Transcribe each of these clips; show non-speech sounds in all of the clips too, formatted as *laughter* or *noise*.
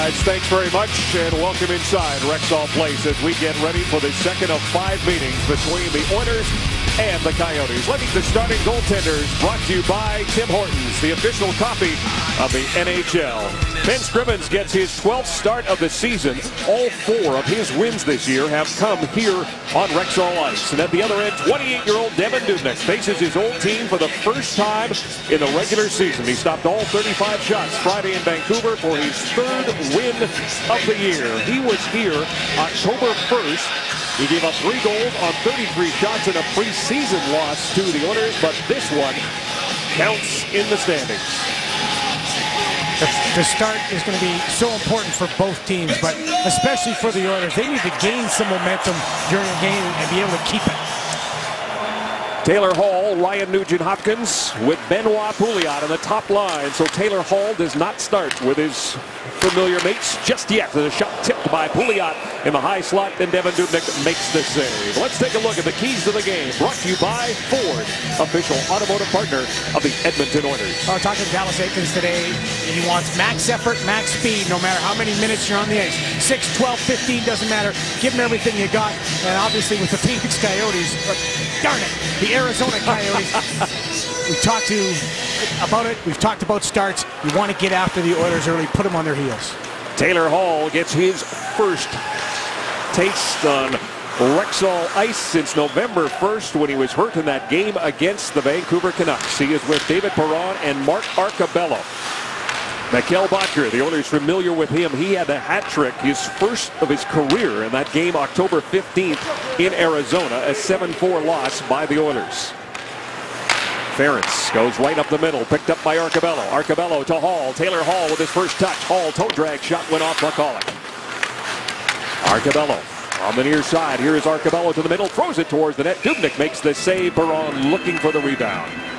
guys. Thanks very much and welcome inside Rexall Place as we get ready for the second of five meetings between the Oilers and the Coyotes. Let me the starting goaltenders brought to you by Tim Hortons, the official coffee of the NHL. Ben Scrivens gets his 12th start of the season. All four of his wins this year have come here on Rexall Ice. And at the other end, 28-year-old Devan Dubnyk faces his old team for the first time in the regular season. He stopped all 35 shots Friday in Vancouver for his third win of the year. He was here October 1st he gave up three goals on 33 shots in a preseason loss to the Oilers, but this one counts in the standings. The start is going to be so important for both teams, but especially for the Oilers. They need to gain some momentum during a game and be able to keep it. Taylor Hall, Ryan Nugent Hopkins with Benoit Pouliot on the top line. So Taylor Hall does not start with his familiar mates just yet. The shot tipped by Pouliot in the high slot. Then Devan Dubnyk makes the save. Let's take a look at the keys to the game. Brought to you by Ford, official automotive partner of the Edmonton Oilers. Uh, talking to Dallas Eakins today. He wants max effort, max speed, no matter how many minutes you're on the ice. 6, 12, 15, doesn't matter. Give him everything you got. And obviously with the Phoenix Coyotes, uh, darn it, Arizona Coyotes. we talked to about it. We've talked about starts. You want to get after the Oilers early, put them on their heels. Taylor Hall gets his first taste on Rexall Ice since November 1st when he was hurt in that game against the Vancouver Canucks. He is with David Perron and Mark Arcobello. Mikkel Boedker, the Oilers familiar with him. He had a hat trick, his first of his career in that game October 15th in Arizona, a 7-4 loss by the Oilers. Ference goes right up the middle, picked up by Arcobello. Arcobello to Hall. Taylor Hall with his first touch. Hall toe drag shot went off McCulloch. Arcobello on the near side. Here is Arcobello to the middle, throws it towards the net. Dubnyk makes the save. Perron looking for the rebound.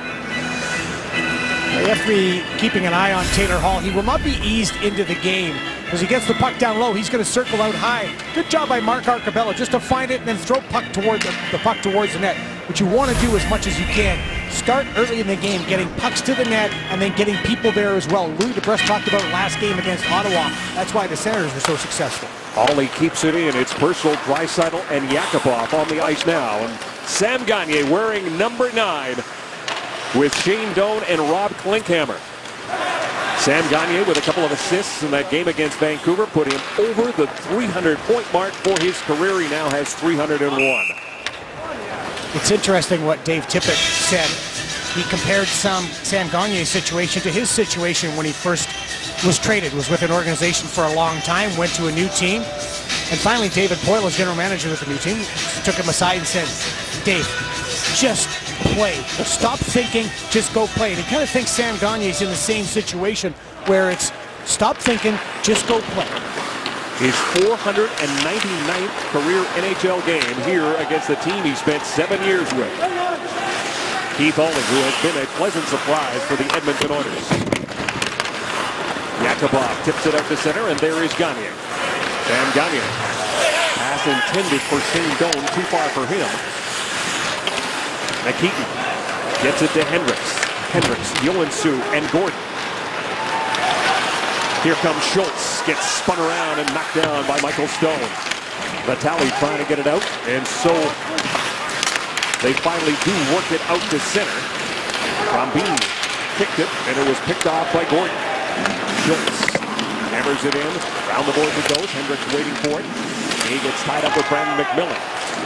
They have to be keeping an eye on Taylor Hall. He will not be eased into the game. As he gets the puck down low, he's going to circle out high. Good job by Mark Arcobello just to find it and then throw puck toward the, the puck towards the net. What you want to do as much as you can. Start early in the game, getting pucks to the net and then getting people there as well. Louis DeBrusk talked about last game against Ottawa. That's why the Senators were so successful. Aulie keeps it in. It's Purcell, Draisaitl, and Yakupov on the ice now. And Sam Gagner wearing number nine with Shane Doan and Rob Klinkhammer. Sam Gagner with a couple of assists in that game against Vancouver put him over the 300-point mark for his career. He now has 301. It's interesting what Dave Tippett said. He compared some Sam Gagner's situation to his situation when he first was traded, was with an organization for a long time, went to a new team, and finally David Poile, as general manager with the new team, took him aside and said, Dave, just play. Stop thinking, just go play. And he kind of thinks Sam Gagner's in the same situation where it's stop thinking, just go play. His 499th career NHL game here against the team he spent seven years with. Keith Aulie, who has been a pleasant surprise for the Edmonton Oilers. Yakupov tips it up to center, and there is Gagner. Sam Gagner. Pass intended for Shane Doan, too far for him. McKeaton gets it to Hendricks. Hendricks, Joensuu, and Gordon. Here comes Schultz, gets spun around and knocked down by Michael Stone. Vitale trying to get it out, and so they finally do work it out to center. Crombeen kicked it, and it was picked off by Gordon. Schultz hammers it in, round the boards it goes. Hendricks waiting for it. He gets tied up with Brandon McMillan.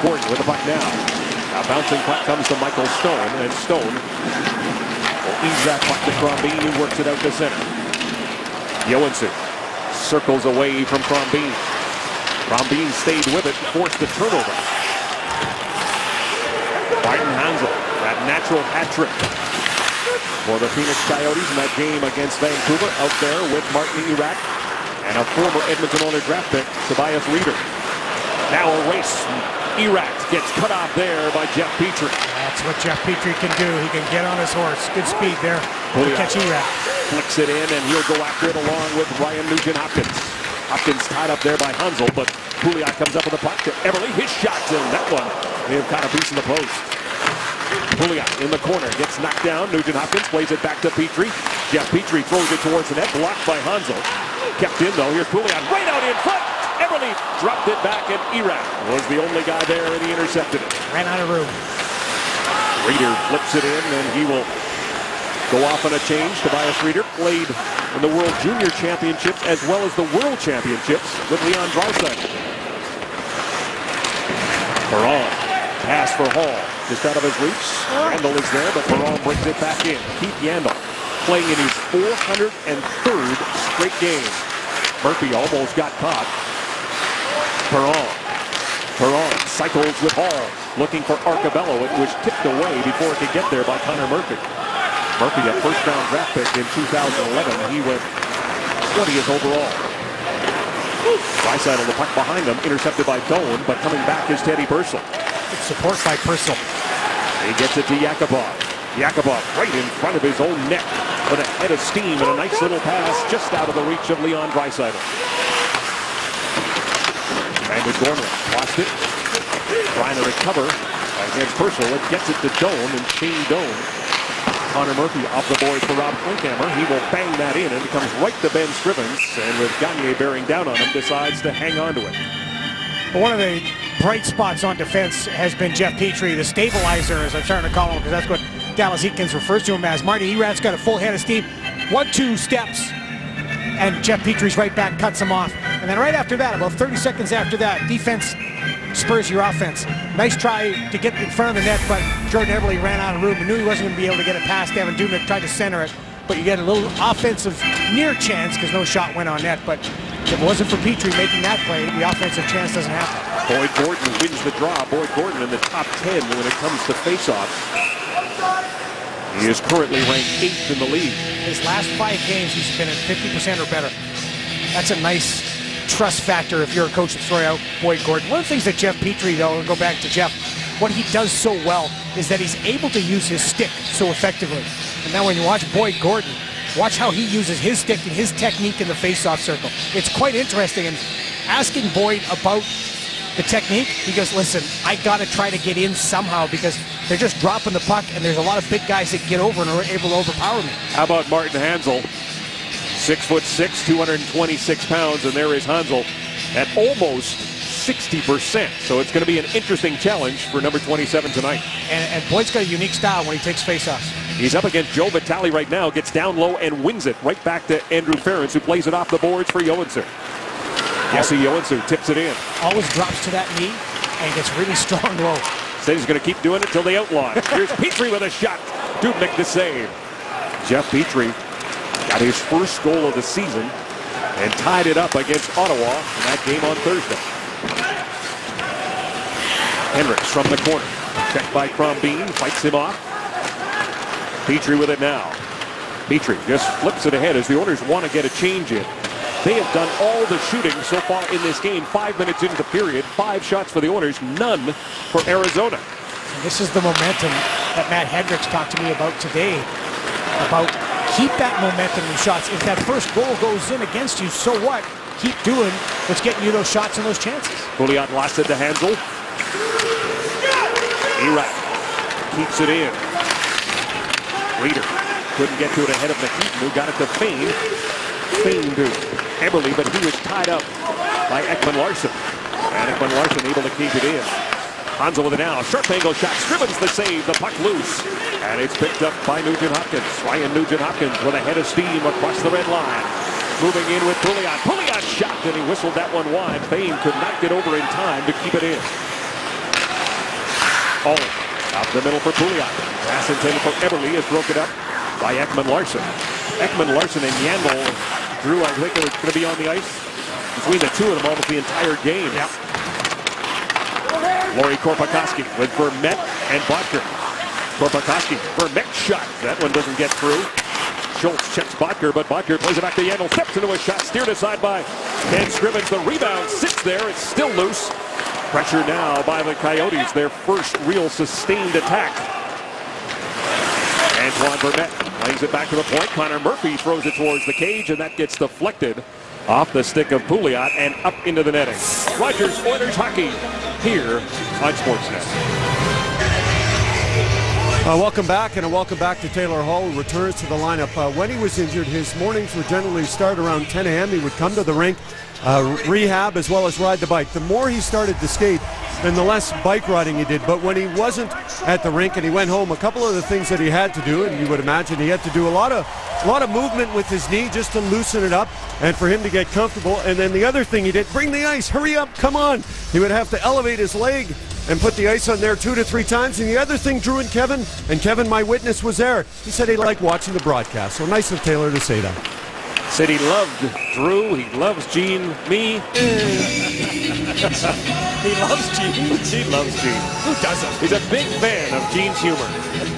Gordon with the puck now. A bouncing puck comes to Michael Stone, and Stone will ease that puck to Crombeen, who works it out to center. Joensuu circles away from Crombeen. Crombeen stayed with it, forced the turnover. Martin Hanzal, that natural hat trick for the Phoenix Coyotes in that game against Vancouver, out there with Martin Erat and a former Edmonton Oilers draft pick, Tobias Rieder. Now a race Erat gets cut off there by Jeff Petry. That's what Jeff Petry can do. He can get on his horse. Good speed there to oh, catch Erat. Flicks it in, and he'll go after it along with Ryan Nugent Hopkins. Hopkins tied up there by Hanzal, but Pouliot comes up with the puck to Eberle. His shot's in. That one may have kind of beats in the post. Pouliot in the corner gets knocked down. Nugent Hopkins plays it back to Petry. Jeff Petry throws it towards the net, blocked by Hanzal. kept in though. Here's Pouliot right out in front. Eberle dropped it back and Erat was the only guy there and he intercepted it. Ran out of room. Rieder flips it in and he will go off on a change. Tobias Rieder played in the World Junior Championships as well as the World Championships with Leon Draisaitl. Perron, pass for Hall, just out of his reach. Yandle is there, but Perron brings it back in. Keith Yandle playing in his 403rd straight game. Murphy almost got caught. Perron. Perron cycles with Hall, looking for Arcobello. It was tipped away before it could get there by Connor Murphy. Murphy, a first-round draft pick in 2011. He went 20th overall. Draisaitl, the puck behind him, intercepted by Doan, but coming back is Teddy Purcell. Good support by Purcell. He gets it to Yakupov. Yakupov right in front of his own net with a head of steam and a nice little pass just out of the reach of Leon Draisaitl. Brandon Gormley lost it. Trying to recover against Purcell. It gets it to Doan and Shane Doan. Connor Murphy off the boards for Rob Klinkhammer. He will bang that in and it comes right to Ben Scrivens. And with Gagner bearing down on him, decides to hang on to it. One of the bright spots on defense has been Jeff Petry, the stabilizer, as I'm starting to call him, because that's what Dallas Eakins refers to him as. Marty Erat's got a full head of steam. One, two steps, and Jeff Petry's right back cuts him off. And then right after that, about 30 seconds after that, defense spurs your offense. Nice try to get in front of the net, but Jordan Eberle ran out of room and knew he wasn't going to be able to get it past Devan Dubnyk, tried to center it. But you get a little offensive near chance because no shot went on net. But if it wasn't for Petry making that play, the offensive chance doesn't happen. Boyd Gordon wins the draw. Boyd Gordon in the top 10 when it comes to faceoffs. He is currently ranked eighth in the league. His last five games, he's been at 50% or better. That's a nice trust factor if you're a coach to throw out Boyd Gordon. One of the things that Jeff Petry, though, and go back to Jeff, what he does so well is that he's able to use his stick so effectively. And now when you watch Boyd Gordon, watch how he uses his stick and his technique in the face-off circle. It's quite interesting. And asking Boyd about the technique, he goes, listen, I got to try to get in somehow because they're just dropping the puck and there's a lot of big guys that get over and are able to overpower me. How about Martin Hanzal? Six foot six, 226 pounds, and there is Hanzal at almost 60%. So it's going to be an interesting challenge for number 27 tonight. And, and Boyd's got a unique style when he takes faceoffs. He's up against Joe Vitale right now, gets down low and wins it right back to Andrew Ference, who plays it off the boards for Joensuu. Jesse Joensuu tips it in. Always drops to that knee and gets really *laughs* strong low. Says he's going to keep doing it till they outlaw it. Here's *laughs* Petry with a shot. Dubnyk the save. Jeff Petry got his first goal of the season and tied it up against Ottawa in that game on Thursday. Hendricks from the corner. Checked by Crombeen. Fights him off. Petry with it now. Petry just flips it ahead as the Oilers want to get a change in. They have done all the shooting so far in this game. Five minutes into the period. Five shots for the Oilers. None for Arizona. And this is the momentum that Matt Hendricks talked to me about today. About keep that momentum in shots. If that first goal goes in against you, so what? Keep doing what's getting you those shots and those chances. Pouliot lost it to Hanzal. Erat keeps it in. Rieder couldn't get to it ahead of McEaton, who got it to Fayne. Fayne to Eberle, but he was tied up by Ekman Larsson. And Ekman Larsson able to keep it in. Hanzal with it now. Sharp angle shot. Scrivens the save. The puck loose. And it's picked up by Nugent Hopkins. Ryan Nugent Hopkins with a head of steam across the red line. Moving in with Pouliot. Pouliot shot, and he whistled that one wide. Bain could not get over in time to keep it in. Oh, out the middle for Pouliot. Pass intended for Eberle is broken up by Ekman Larsson. Ekman Larsson and Yandle Drew, I think, are going to be on the ice between the two of them almost the entire game. Yep. Lauri Korpikoski with Vermette and Boedker. Korpikoski, Vermette shot. That one doesn't get through. Schultz checks Boedker, but Boedker plays it back to Yandle. Steps into a shot, steered aside by Ben Scrivens. The rebound sits there. It's still loose. Pressure now by the Coyotes, their first real sustained attack. Antoine Vermette lays it back to the point. Connor Murphy throws it towards the cage, and that gets deflected off the stick of Pouliot and up into the netting. Rogers Oilers hockey here on Sportsnet. Uh, welcome back, and a welcome back to Taylor Hall, who returns to the lineup. Uh, when he was injured, his mornings would generally start around 10 a.m. He would come to the rink, uh, rehab, as well as ride the bike. The more he started to skate, then the less bike riding he did. But when he wasn't at the rink and he went home, a couple of the things that he had to do, and you would imagine he had to do a lot of a lot of movement with his knee just to loosen it up and for him to get comfortable. And then the other thing he did, bring the ice, hurry up, come on. He would have to elevate his leg and put the ice on there two to three times. And the other thing, Drew and Kevin, and Kevin, my witness, was there. He said he liked watching the broadcast. So nice of Taylor to say that. Said he loved Drew. He loves Gene. Me. *laughs* he loves Gene. He loves Gene. Who doesn't? He's a big fan of Gene's humor.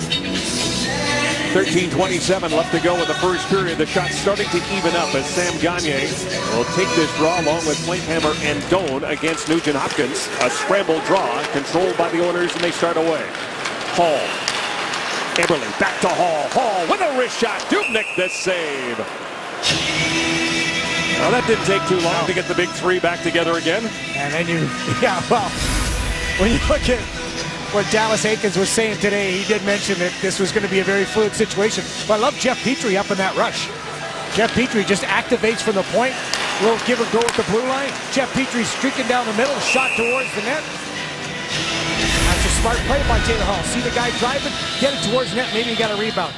13:27 left to go in the first period. The shot's starting to even up as Sam Gagner will take this draw along with Klinkhammer and Doan against Nugent Hopkins. A scramble draw controlled by the Oilers, and they start away. Hall. Eberle back to Hall. Hall with a wrist shot. Dubnyk the save. Well, that didn't take too long to get the big three back together again. And then you, *laughs* yeah, well, when you look at what Dallas Eakins was saying today, he did mention that this was going to be a very fluid situation. But I love Jeff Petry up in that rush. Jeff Petry just activates from the point. Little give and go with the blue line. Jeff Petry streaking down the middle, shot towards the net. That's a smart play by Taylor Hall. See the guy driving, get it towards the net, maybe he got a rebound.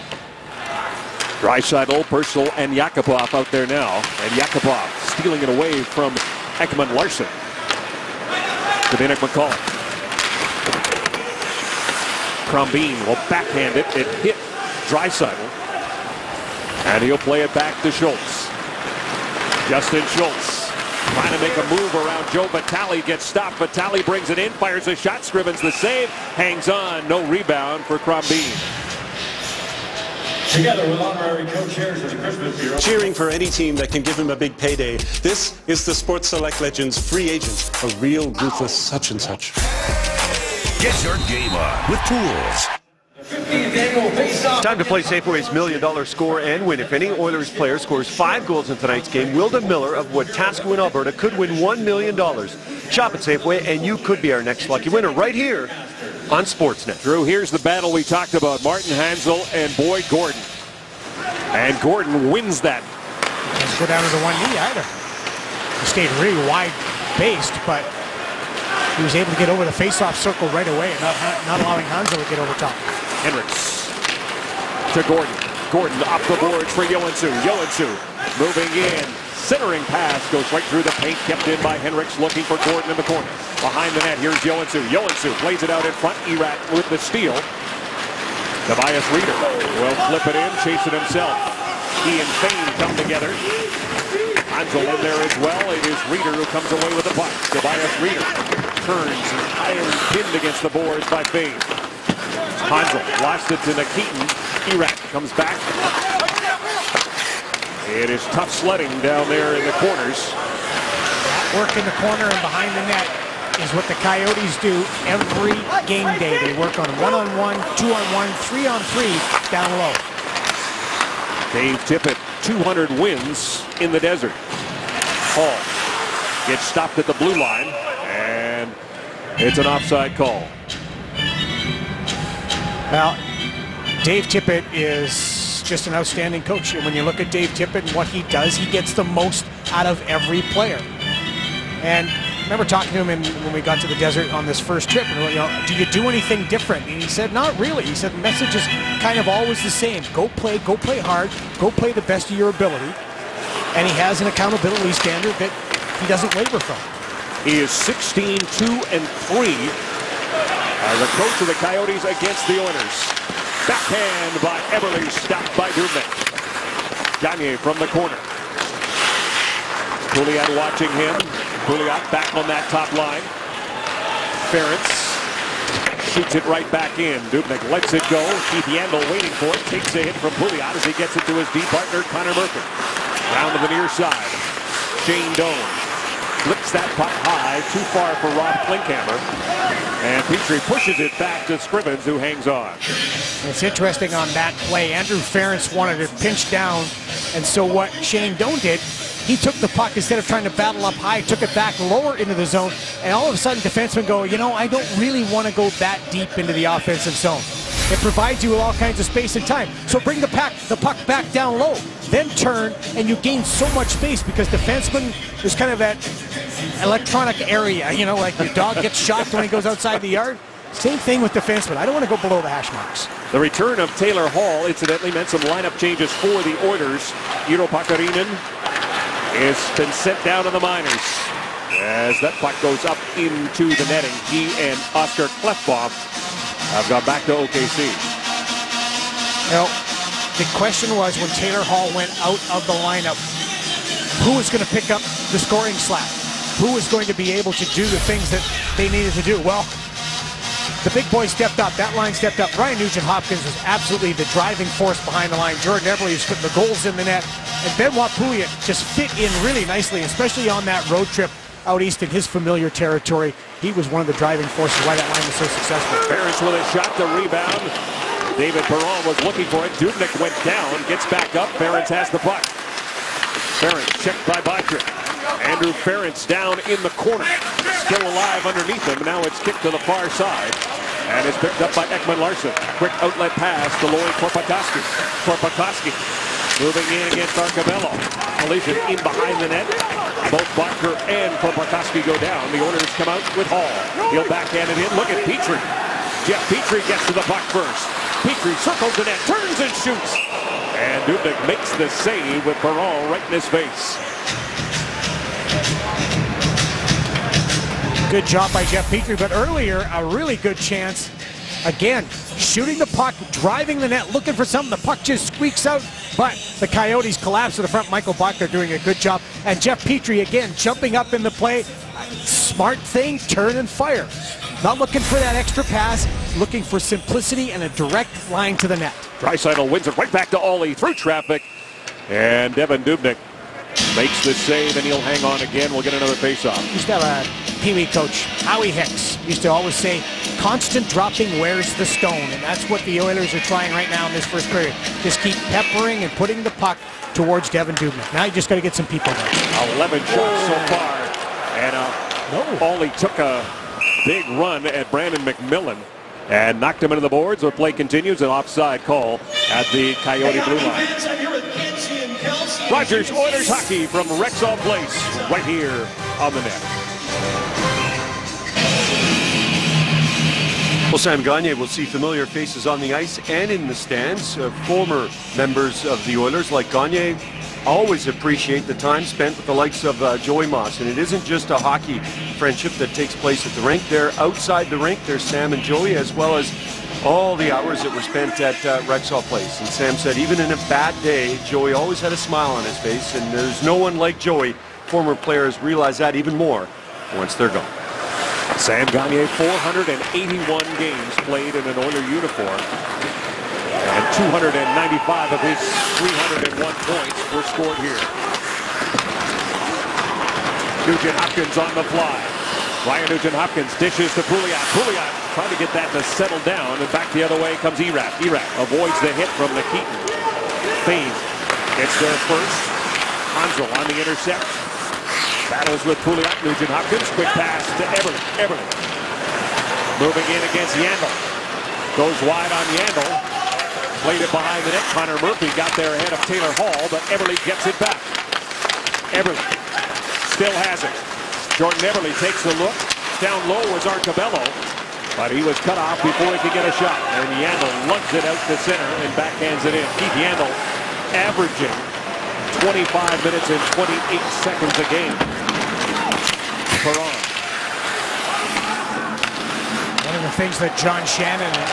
Draisaitl, Purcell, and Yakupov out there now. And Yakupov stealing it away from Ekman Larsson. Dominic McCullough. Crombeen will backhand it. It hit Draisaitl. And he'll play it back to Schultz. Justin Schultz trying to make a move around Joe Vitale. Gets stopped. Vitale brings it in, fires a shot. Scrivens the save. Hangs on. No rebound for Crombeen. Together with honorary co-chairs of the Christmas Bureau. Cheering for any team that can give him a big payday. This is the Sports Select Legends free agent, a real ruthless such and such. Get your game on with tools. Time to play Safeway's million dollar score and win. If any Oilers player scores five goals in tonight's game, Wilda Miller of Wetaskiwin, Alberta could win $1 million. Shop at Safeway and you could be our next lucky winner right here on Sportsnet. Drew, here's the battle we talked about. Martin Hanzal and Boyd Gordon. And Gordon wins that. Doesn't go down to the one knee either. He stayed really wide based, but he was able to get over the face-off circle right away not, not allowing Hanzal to get over top. Hendricks to Gordon. Gordon off the boards for Joensuu. Joensuu moving in. Centering pass goes right through the paint, kept in by Hendricks, looking for Gordon in the corner. Behind the net, here's Joensuu. Joensuu plays it out in front. Erat with the steal. Tobias Rieder will flip it in, chase it himself. He and Fayne come together. Hanzal in there as well. It is Rieder who comes away with the puck. Tobias Rieder turns and iron pinned against the boards by Fayne. Hanzal lost it to Nikitin. Erat comes back. It is tough sledding down there in the corners. Work in the corner and behind the net is what the Coyotes do every game day. They work on one-on-one, two-on-one, three-on-three down low. Dave Tippett, 200 wins in the desert. Hall gets stopped at the blue line, and it's an offside call. Well, Dave Tippett is just an outstanding coach. And when you look at Dave Tippett and what he does, he gets the most out of every player. And remember talking to him in, when we got to the desert on this first trip. And, you know, do you do anything different? And he said, not really. He said the message is kind of always the same. Go play, go play hard, go play the best of your ability. And he has an accountability standard that he doesn't waver from. He is 16, 2, and 3 as a coach of the Coyotes against the Oilers. Backhand by Eberle, stopped by Dubnyk. Gagner from the corner. Pouliot watching him. Pouliot back on that top line. Ference shoots it right back in. Dubnyk lets it go. Keith Yandle waiting for it. Takes a hit from Pouliot as he gets it to his D partner, Connor Murphy. Round to the near side. Shane Doan flips that puck high, too far for Rob Klinkhammer. And Petry pushes it back to Scrivens, who hangs on. It's interesting on that play. Andrew Ference wanted to pinch down, and so what Shane Doan did, he took the puck instead of trying to battle up high, took it back lower into the zone, and all of a sudden defensemen go, you know, I don't really want to go that deep into the offensive zone. It provides you with all kinds of space and time. So bring the, pack, the puck back down low, then turn, and you gain so much space because defenseman is kind of that electronic area, you know, like your dog gets shocked when he goes outside the yard. Same thing with defensemen. I don't want to go below the hash marks. The return of Taylor Hall, incidentally, meant some lineup changes for the Oilers. Iiro Pakarinen has been sent down to the minors. As that puck goes up into the netting, he and Oscar Klefbom have gone back to OKC. Know, the question was when Taylor Hall went out of the lineup, who was going to pick up the scoring slack? Who was going to be able to do the things that they needed to do? Well, the big boy stepped up. That line stepped up. Ryan Nugent Hopkins was absolutely the driving force behind the line. Jordan Eberle is putting the goals in the net. And Benoit Pouliot just fit in really nicely, especially on that road trip out east in his familiar territory. He was one of the driving forces why that line was so successful. Ference with a shot to rebound. David Perron was looking for it. Dubnyk went down, gets back up. Ference has the puck. Ference checked by Bodrick. Andrew Ference down in the corner. Still alive underneath him. Now it's kicked to the far side. And it's picked up by Ekman Larsson. Quick outlet pass to Lloyd Korpikoski. Korpikoski moving in against Arcobello. Collision in behind the net. Both Barker and Korpikoski go down. The Oilers come out with Hall. He'll backhand it in. Look at Petry. Jeff Petry gets to the puck first. Petry circles the net, turns and shoots. And Dubnyk makes the save with Perron right in his face. Good job by Jeff Petry, but earlier, a really good chance. Again, shooting the puck, driving the net, looking for something. The puck just squeaks out, but the Coyotes collapse to the front. Michael Buckner doing a good job. And Jeff Petry, again, jumping up in the play. Smart thing, turn and fire. Not looking for that extra pass, looking for simplicity and a direct line to the net. Draisaitl wins it right back to Aulie through traffic. And Devan Dubnyk makes the save, and he'll hang on again. We'll get another faceoff. Used to have a Pee Wee coach, Howie Hicks, used to always say, constant dropping wears the stone. And that's what the Oilers are trying right now in this first period. Just keep peppering and putting the puck towards Devan Dubnyk. Now you just got to get some people there. 11 shots so far. And uh, No. Aulie took a big run at Brandon McMillan and knocked him into the boards. The play continues. An offside call at the Coyote blue line. Rogers Oilers hockey from Rexall Place, right here on the net. Well, Sam Gagner will see familiar faces on the ice and in the stands. Uh, former members of the Oilers like Gagner always appreciate the time spent with the likes of uh, Joey Moss. And it isn't just a hockey friendship that takes place at the rink. They're outside the rink. There's Sam and Joey, as well as all the hours that were spent at uh, Rexall Place. And Sam said even in a bad day, Joey always had a smile on his face. And there's no one like Joey. Former players realize that even more once they're gone. Sam Gagner, 481 games played in an Oiler uniform. And 295 of his 301 points were scored here. Nugent Hopkins on the fly. Ryan Nugent Hopkins dishes to Pouliot. Pouliot trying to get that to settle down. And back the other way comes Erat. Erat avoids the hit from Nikitin. Fayne gets there first. Hanzal on the intercept. Battles with Pouliot. Nugent Hopkins. Quick pass to Eberle. Eberle. Moving in against Yandle. Goes wide on Yandle. Played it behind the net. Connor Murphy got there ahead of Taylor Hall, but Eberle gets it back. Eberle still has it. Jordan Eberle takes a look. Down low was Arcobello, but he was cut off before he could get a shot. And Yandle lugs it out to center and backhands it in. Keith Yandle averaging 25 minutes and 28 seconds a game. Perron. One of the things that John Shannon and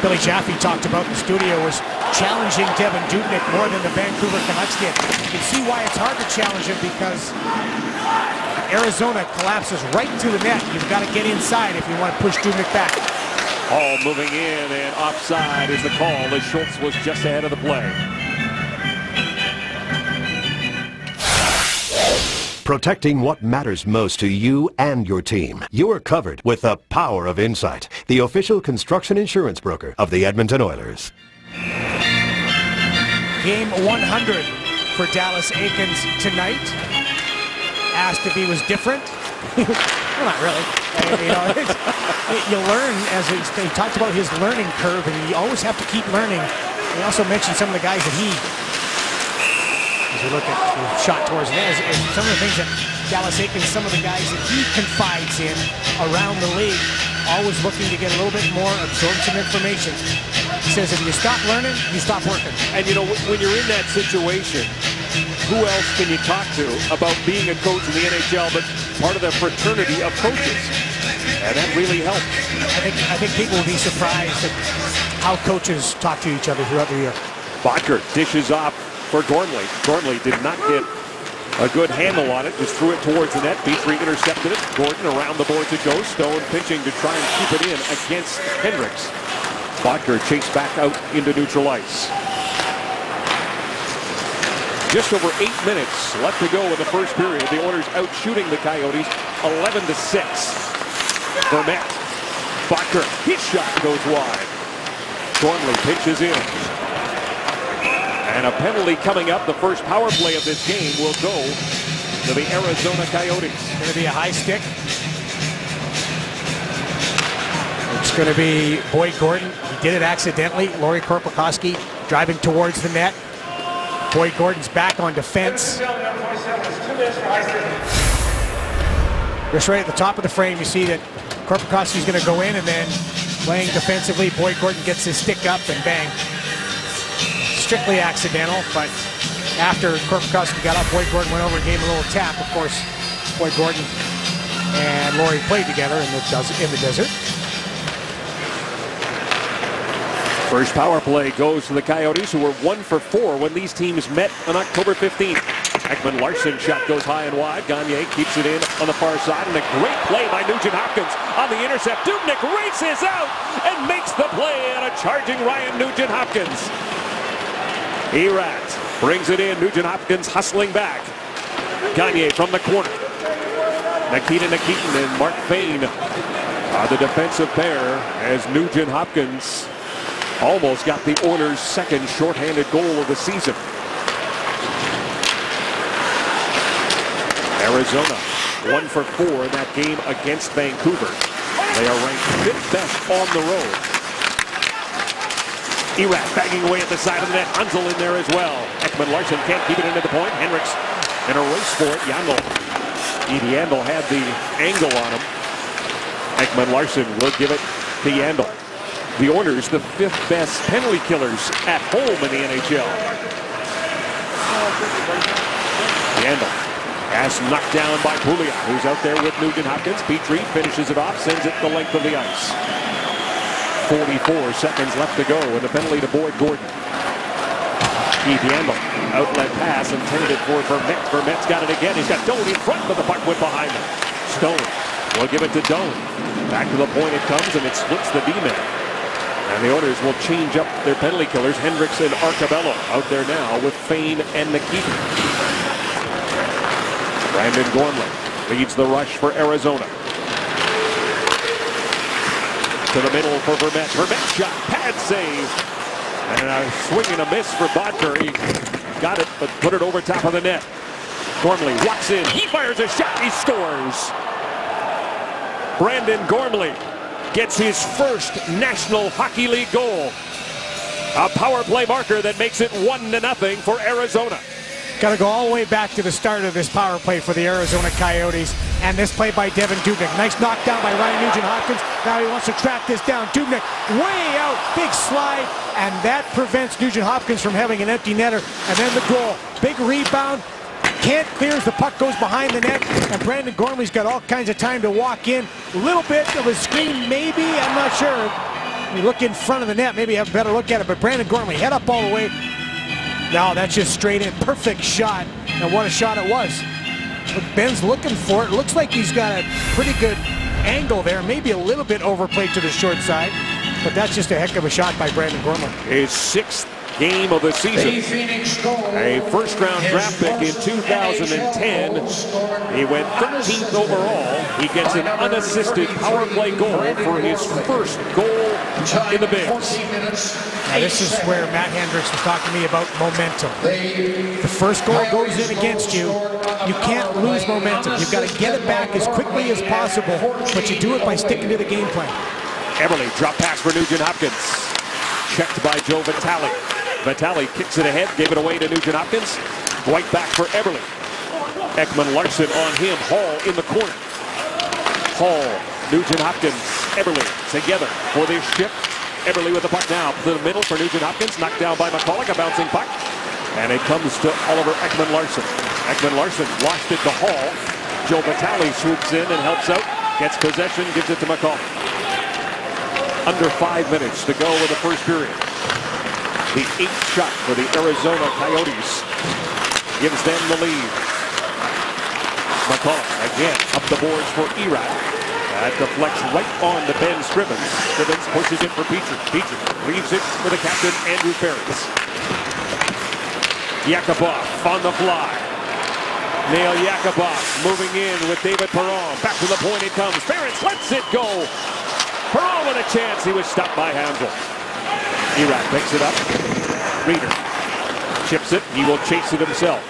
Billy Jaffe talked about in the studio was challenging Devan Dubnyk more than the Vancouver Canucks did. You can see why it's hard to challenge him because Arizona collapses right to the net. You've got to get inside if you want to push Dubnyk back. Hall moving in and offside is the call as Schultz was just ahead of the play. Protecting what matters most to you and your team. You're covered with the power of Insight, the official construction insurance broker of the Edmonton Oilers. Game 100 for Dallas Eakins tonight. Asked if he was different. *laughs* well, not really. You know, *laughs* you learn as he talked about his learning curve, and you always have to keep learning. He also mentioned some of the guys that he, as we look at the shot towards net, some of the things that Dallas Eakins, some of the guys that he confides in around the league, always looking to get a little bit more, absorb some information. He says if you stop learning, you stop working. And you know, when you're in that situation, who else can you talk to about being a coach in the NHL but part of the fraternity of coaches? And that really helps. I think I think people will be surprised at how coaches talk to each other throughout the year. Boedker dishes off for Gormley. Gormley did not get a good handle on it. Just threw it towards the net. Petry intercepted it. Gordon around the boards it goes. Stone pinching to try and keep it in against Hendricks. Boedker chased back out into neutral ice. Just over eight minutes left to go in the first period. The Oilers out shooting the Coyotes 11 to 6. Vermette. Boedker. His shot goes wide. Gormley pitches in. And a penalty coming up. The first power play of this game will go to the Arizona Coyotes. Going to be a high stick. It's going to be Boyd Gordon. He did it accidentally. Lauri Korpikoski driving towards the net. Boyd Gordon's back on defense. Just right at the top of the frame, you see that Korpikoski's going to go in and then playing defensively, Boyd Gordon gets his stick up and bang. Strictly accidental, but after Korpikoski got up, Boyd Gordon went over and gave him a little tap. Of course, Boyd Gordon and Lauri played together in the, in the desert. First power play goes to the Coyotes, who were one for four when these teams met on October 15th. Ekman Larsson shot goes high and wide. Gagner keeps it in on the far side, and a great play by Nugent Hopkins on the intercept. Dubnyk races out and makes the play on a charging Ryan Nugent Hopkins. Erat brings it in. Nugent Hopkins hustling back. Gagner from the corner. Nikita Nikitin and Mark Fayne are the defensive pair as Nugent Hopkins almost got the Oilers' second shorthanded goal of the season. Arizona, one for four in that game against Vancouver. They are ranked fifth best on the road. Erat banging away at the side of the net. Hanzal in there as well. Ekman Larsson can't keep it into the point. Hendricks in a race for it. Yandle. Edie Yandle had the angle on him. Ekman Larsson will give it to Yandle. The Oilers, the fifth best penalty killers at home in the NHL. Yandle Pass knocked down by Pouliot, who's out there with Nugent Hopkins. Petry finishes it off, sends it the length of the ice. 44 seconds left to go, and a penalty to Boyd Gordon. Keith Yandle, outlet pass intended for Vermette. Vermette's got it again. He's got Doan in front, but the puck went behind him. Stone will give it to Doan. Back to the point it comes, and it splits the D-man. And the Oilers will change up their penalty killers. Hendricks and Arcobello out there now with Fayne and Nikitin. Brandon Gormley leads the rush for Arizona. To the middle for Vermette. Vermette shot, pad save. And a swing and a miss for Boedker. He got it, but put it over top of the net. Gormley walks in. He fires a shot. He scores. Brandon Gormley gets his first National Hockey League goal. A power play marker that makes it one to nothing for Arizona. Got to go all the way back to the start of this power play for the Arizona Coyotes. And this play by Devan Dubnyk. Nice knockdown by Ryan Nugent Hopkins. Now he wants to track this down. Dubnyk way out. Big slide. And that prevents Nugent Hopkins from having an empty netter. And then the goal. Big rebound. Can't clear as the puck goes behind the net. And Brandon Gormley's got all kinds of time to walk in. A little bit of a screen, maybe. I'm not sure. You look in front of the net, maybe have a better look at it. But Brandon Gormley head up all the way. No, that's just straight in. Perfect shot. And what a shot it was. Ben's looking for it. Looks like he's got a pretty good angle there. Maybe a little bit overplayed to the short side. But that's just a heck of a shot by Brandon Gormley. His sixth game of the season. A first round draft pick in 2010. He went 13th overall. He gets an unassisted power play goal for his first goal in the Bigs. Now this is where Matt Hendricks was talking to me about momentum. The first goal goes in against you, you can't lose momentum. You've got to get it back as quickly as possible, but you do it by sticking to the game plan. Eberle, drop pass for Nugent Hopkins. Checked by Joe Vitale. Vitale kicks it ahead, gave it away to Nugent Hopkins. Right back for Eberle. Ekman Larsson on him. Hall in the corner. Hall, Nugent Hopkins, Eberle together for this shift. Eberle with the puck now to the middle for Nugent Hopkins. Knocked down by McCulloch, a bouncing puck. And it comes to Oliver Ekman Larsson. Ekman Larsson lost it to Hall. Joe Vitale swoops in and helps out. Gets possession, gives it to McCulloch. Under five minutes to go in the first period. The eighth shot for the Arizona Coyotes gives them the lead. McCulloch again up the boards for Erat. That deflects right on to Ben Scrivens. Scrivens pushes it for Petry. Petry leaves it for the captain, Andrew Ference. Yakupov on the fly. Nail Yakupov moving in with David Perron. Back to the point it comes. Ference lets it go. Perron with a chance. He was stopped by Hanzal. Erat picks it up. Rieder chips it. He will chase it himself.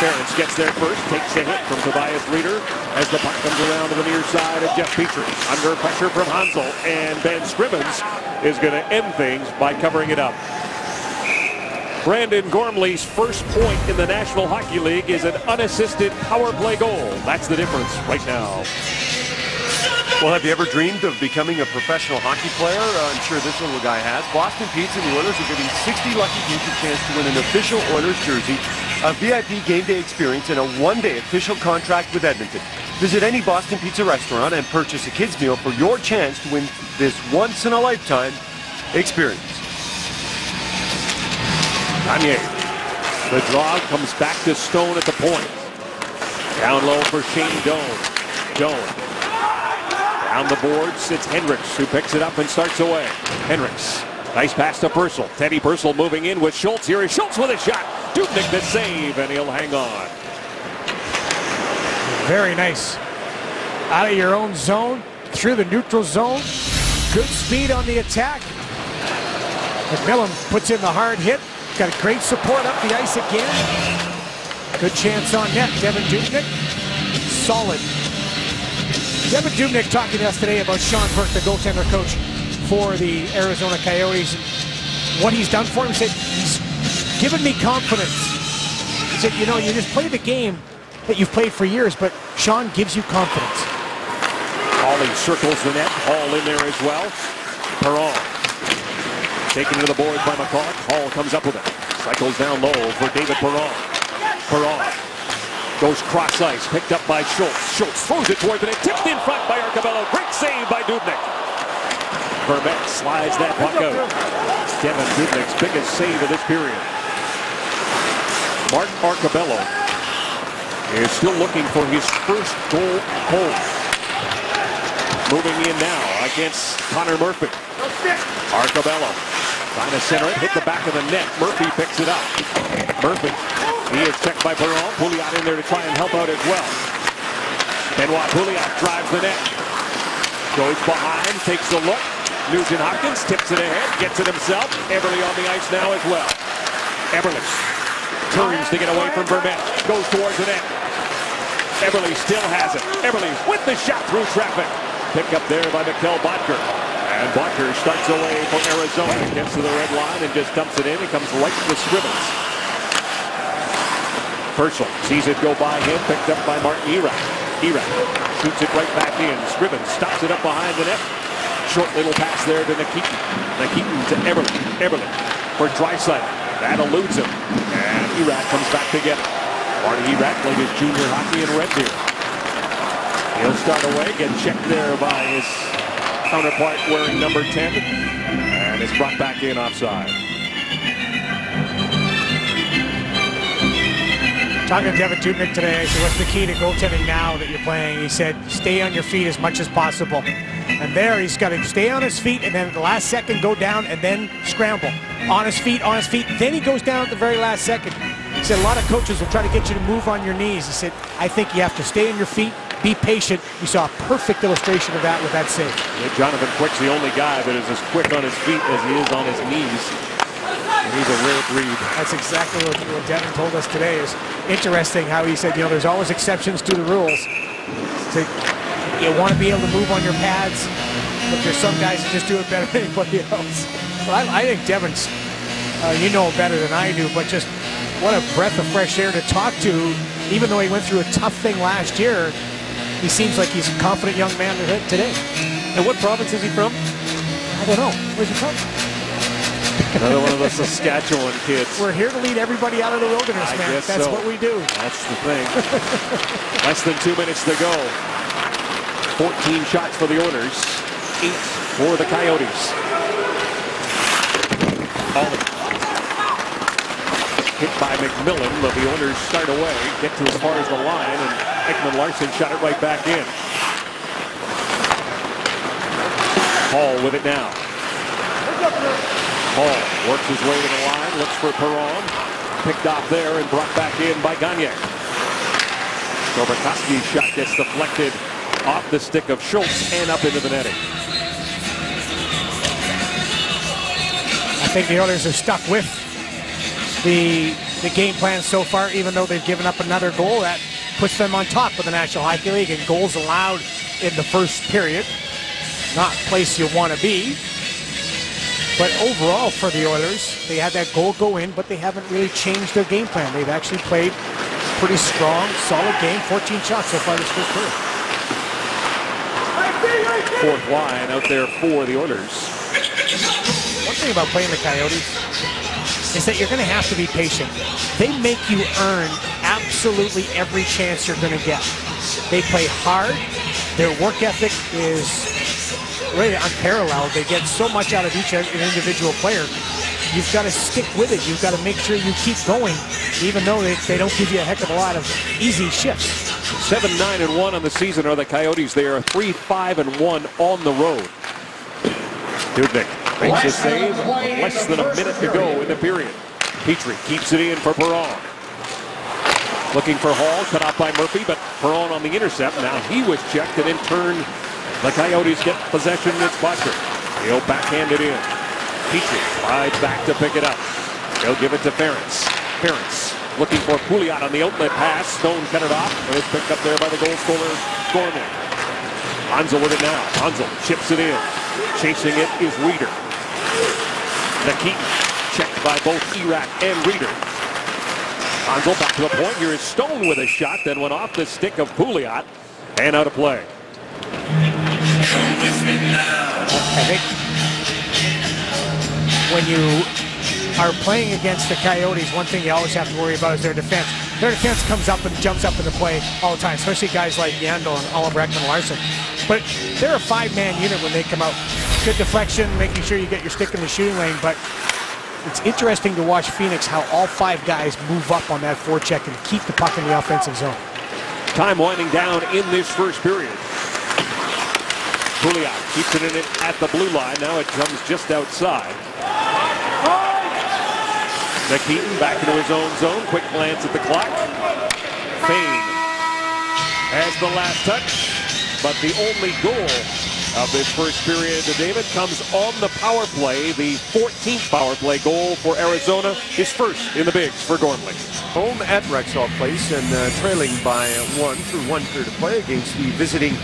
Ference gets there first, takes a hit from Tobias Rieder as the puck comes around to the near side of Jeff Petry. Under pressure from Hanzal, and Ben Scrivens is going to end things by covering it up. Brandon Gormley's first point in the National Hockey League is an unassisted power play goal. That's the difference right now. Well, have you ever dreamed of becoming a professional hockey player? Uh, I'm sure this little guy has. Boston Pizza and the Oilers are giving 60 lucky teams a chance to win an official Oilers jersey, a VIP game day experience, and a one-day official contract with Edmonton. Visit any Boston Pizza restaurant and purchase a kid's meal for your chance to win this once-in-a-lifetime experience. Kanye. The draw comes back to Stone at the point. Down low for Shane Doan. Doan. Down the board sits Hendricks, who picks it up and starts away. Hendricks. Nice pass to Purcell. Teddy Purcell moving in with Schultz. Here is Schultz with a shot. Dubnyk the save, and he'll hang on. Very nice. Out of your own zone, through the neutral zone. Good speed on the attack. McMillan puts in the hard hit. Got a great support up the ice again. Good chance on net. Devan Dubnyk. Solid. Devan Dubnyk talking to us today about Sean Burke, the goaltender coach for the Arizona Coyotes. and What he's done for him, he said, he's given me confidence. He said, you know, you just play the game that you've played for years, but Sean gives you confidence. Hawley circles the net. Hall in there as well. Perron. Taken to the boards by McCulloch. Hall comes up with it. Cycles down low for David Perron. Perron goes cross ice. Picked up by Schultz. Schultz throws it toward the net. Tipped in front by Arcobello. Great save by Dubnyk. Vermette slides that puck out. Devan Dubnyk's biggest save of this period. Martin Arcobello is still looking for his first goal home. Moving in now against Connor Murphy. Arcobello trying to center it, hit the back of the net. Murphy picks it up. Murphy, he is checked by Perron. Pouliot in there to try and help out as well. Benoit Pouliot drives the net. Goes behind, takes a look. Nugent Hopkins tips it ahead, gets it himself. Eberle on the ice now as well. Eberle turns to get away from Vermette. Goes towards the net. Eberle still has it. Eberle with the shot through traffic. Picked up there by Mikkel Boedker. And Boedker starts away for Arizona. Gets to the red line and just dumps it in. It comes right to Scrivens. Purcell sees it go by him. Picked up by Martin Erat. Erat shoots it right back in. Scrivens stops it up behind the net. Short little pass there to Nikitin. Nikitin to Eberle. Eberle for Draisaitl. That eludes him. And Erat comes back to get it. Marty Erat played his junior hockey in Red Deer. He'll start away, get checked there by his counterpart wearing number 10. And it's brought back in offside. Talking to Devan Dubnyk today, I said, what's the key to goaltending now that you're playing? He said, stay on your feet as much as possible. And there, he's got to stay on his feet and then at the last second go down and then scramble. On his feet, on his feet. Then he goes down at the very last second. He said, a lot of coaches will try to get you to move on your knees. He said, I think you have to stay on your feet, be patient. We saw a perfect illustration of that with that save. Yeah, Jonathan Quick's the only guy that is as quick on his feet as he is on his knees. And He's a rare breed. That's exactly what, what Devan told us today. Is interesting how he said, you know, there's always exceptions to the rules. So you want to be able to move on your pads, but there's some guys that just do it better than anybody else. But I, I think Devan's, uh, you know better than I do, but just what a breath of fresh air to talk to. Even though he went through a tough thing last year, he seems like he's a confident young man today. And what province is he from? I don't know. Where's he from? Another one of those Saskatchewan kids. We're here to lead everybody out of the wilderness, I man. That's so. what we do. That's the thing. *laughs* Less than two minutes to go. 14 shots for the Oilers, eight for the Coyotes. Ollie. Hit by McMillan, but the Oilers start away, get to as far as the line, and Ekman Larsson shot it right back in. Hall with it now. Hall works his way to the line, looks for Perron. Picked off there and brought back in by Gagner. Korpikoski's shot gets deflected off the stick of Schultz and up into the netting. I think the Oilers are stuck with the the game plan so far, even though they've given up another goal that puts them on top of the National Hockey League and goals allowed in the first period. Not place you want to be. But overall for the Oilers, they had that goal go in, but they haven't really changed their game plan. They've actually played pretty strong, solid game. 14 shots so far this first period. Fourth line out there for the Oilers. One thing about playing the Coyotes is that you're going to have to be patient. They make you earn absolutely every chance you're going to get. They play hard. Their work ethic is really unparalleled. They get so much out of each individual player. You've got to stick with it. You've got to make sure you keep going, even though they, they don't give you a heck of a lot of easy shifts. 7 9 and 1 on the season are the Coyotes. They are 3 5 and 1 on the road. Dubnyk makes a save. Less than a minute to go in the period. Petry keeps it in for Perron. Looking for Hall, cut off by Murphy, but Perron on the intercept. Now he was checked, and in turn, the Coyotes get possession. It's Boedker. He'll backhand it in. Petry rides back to pick it up. He'll give it to Ference. Ference looking for Pouliot on the outlet pass. Stone cut it off. It was picked up there by the goal scorer, Gormley. Hanzal with it now. Hanzal chips it in. Chasing it is Rieder. Nikitin checked by both Erat and Rieder. Hanzal back to the point. Here is Stone with a shot that went off the stick of Pouliot and out of play. I think when you are playing against the Coyotes, one thing you always have to worry about is their defense. Their defense comes up and jumps up in the play all the time, especially guys like Yandle and Oliver Ekman Larsson. But they're a five-man unit when they come out. Good deflection, making sure you get your stick in the shooting lane. But it's interesting to watch Phoenix how all five guys move up on that forecheck and keep the puck in the offensive zone. Time winding down in this first period. Pouliot keeps it in it at the blue line. Now it comes just outside. Nikitin back into his own zone. Quick glance at the clock. Fayne has the last touch, but the only goal of this first period to David comes on the power play. The 14th power play goal for Arizona is first in the bigs for Gormley. Home at Rexall Place and uh, trailing by one through one period of play against the visiting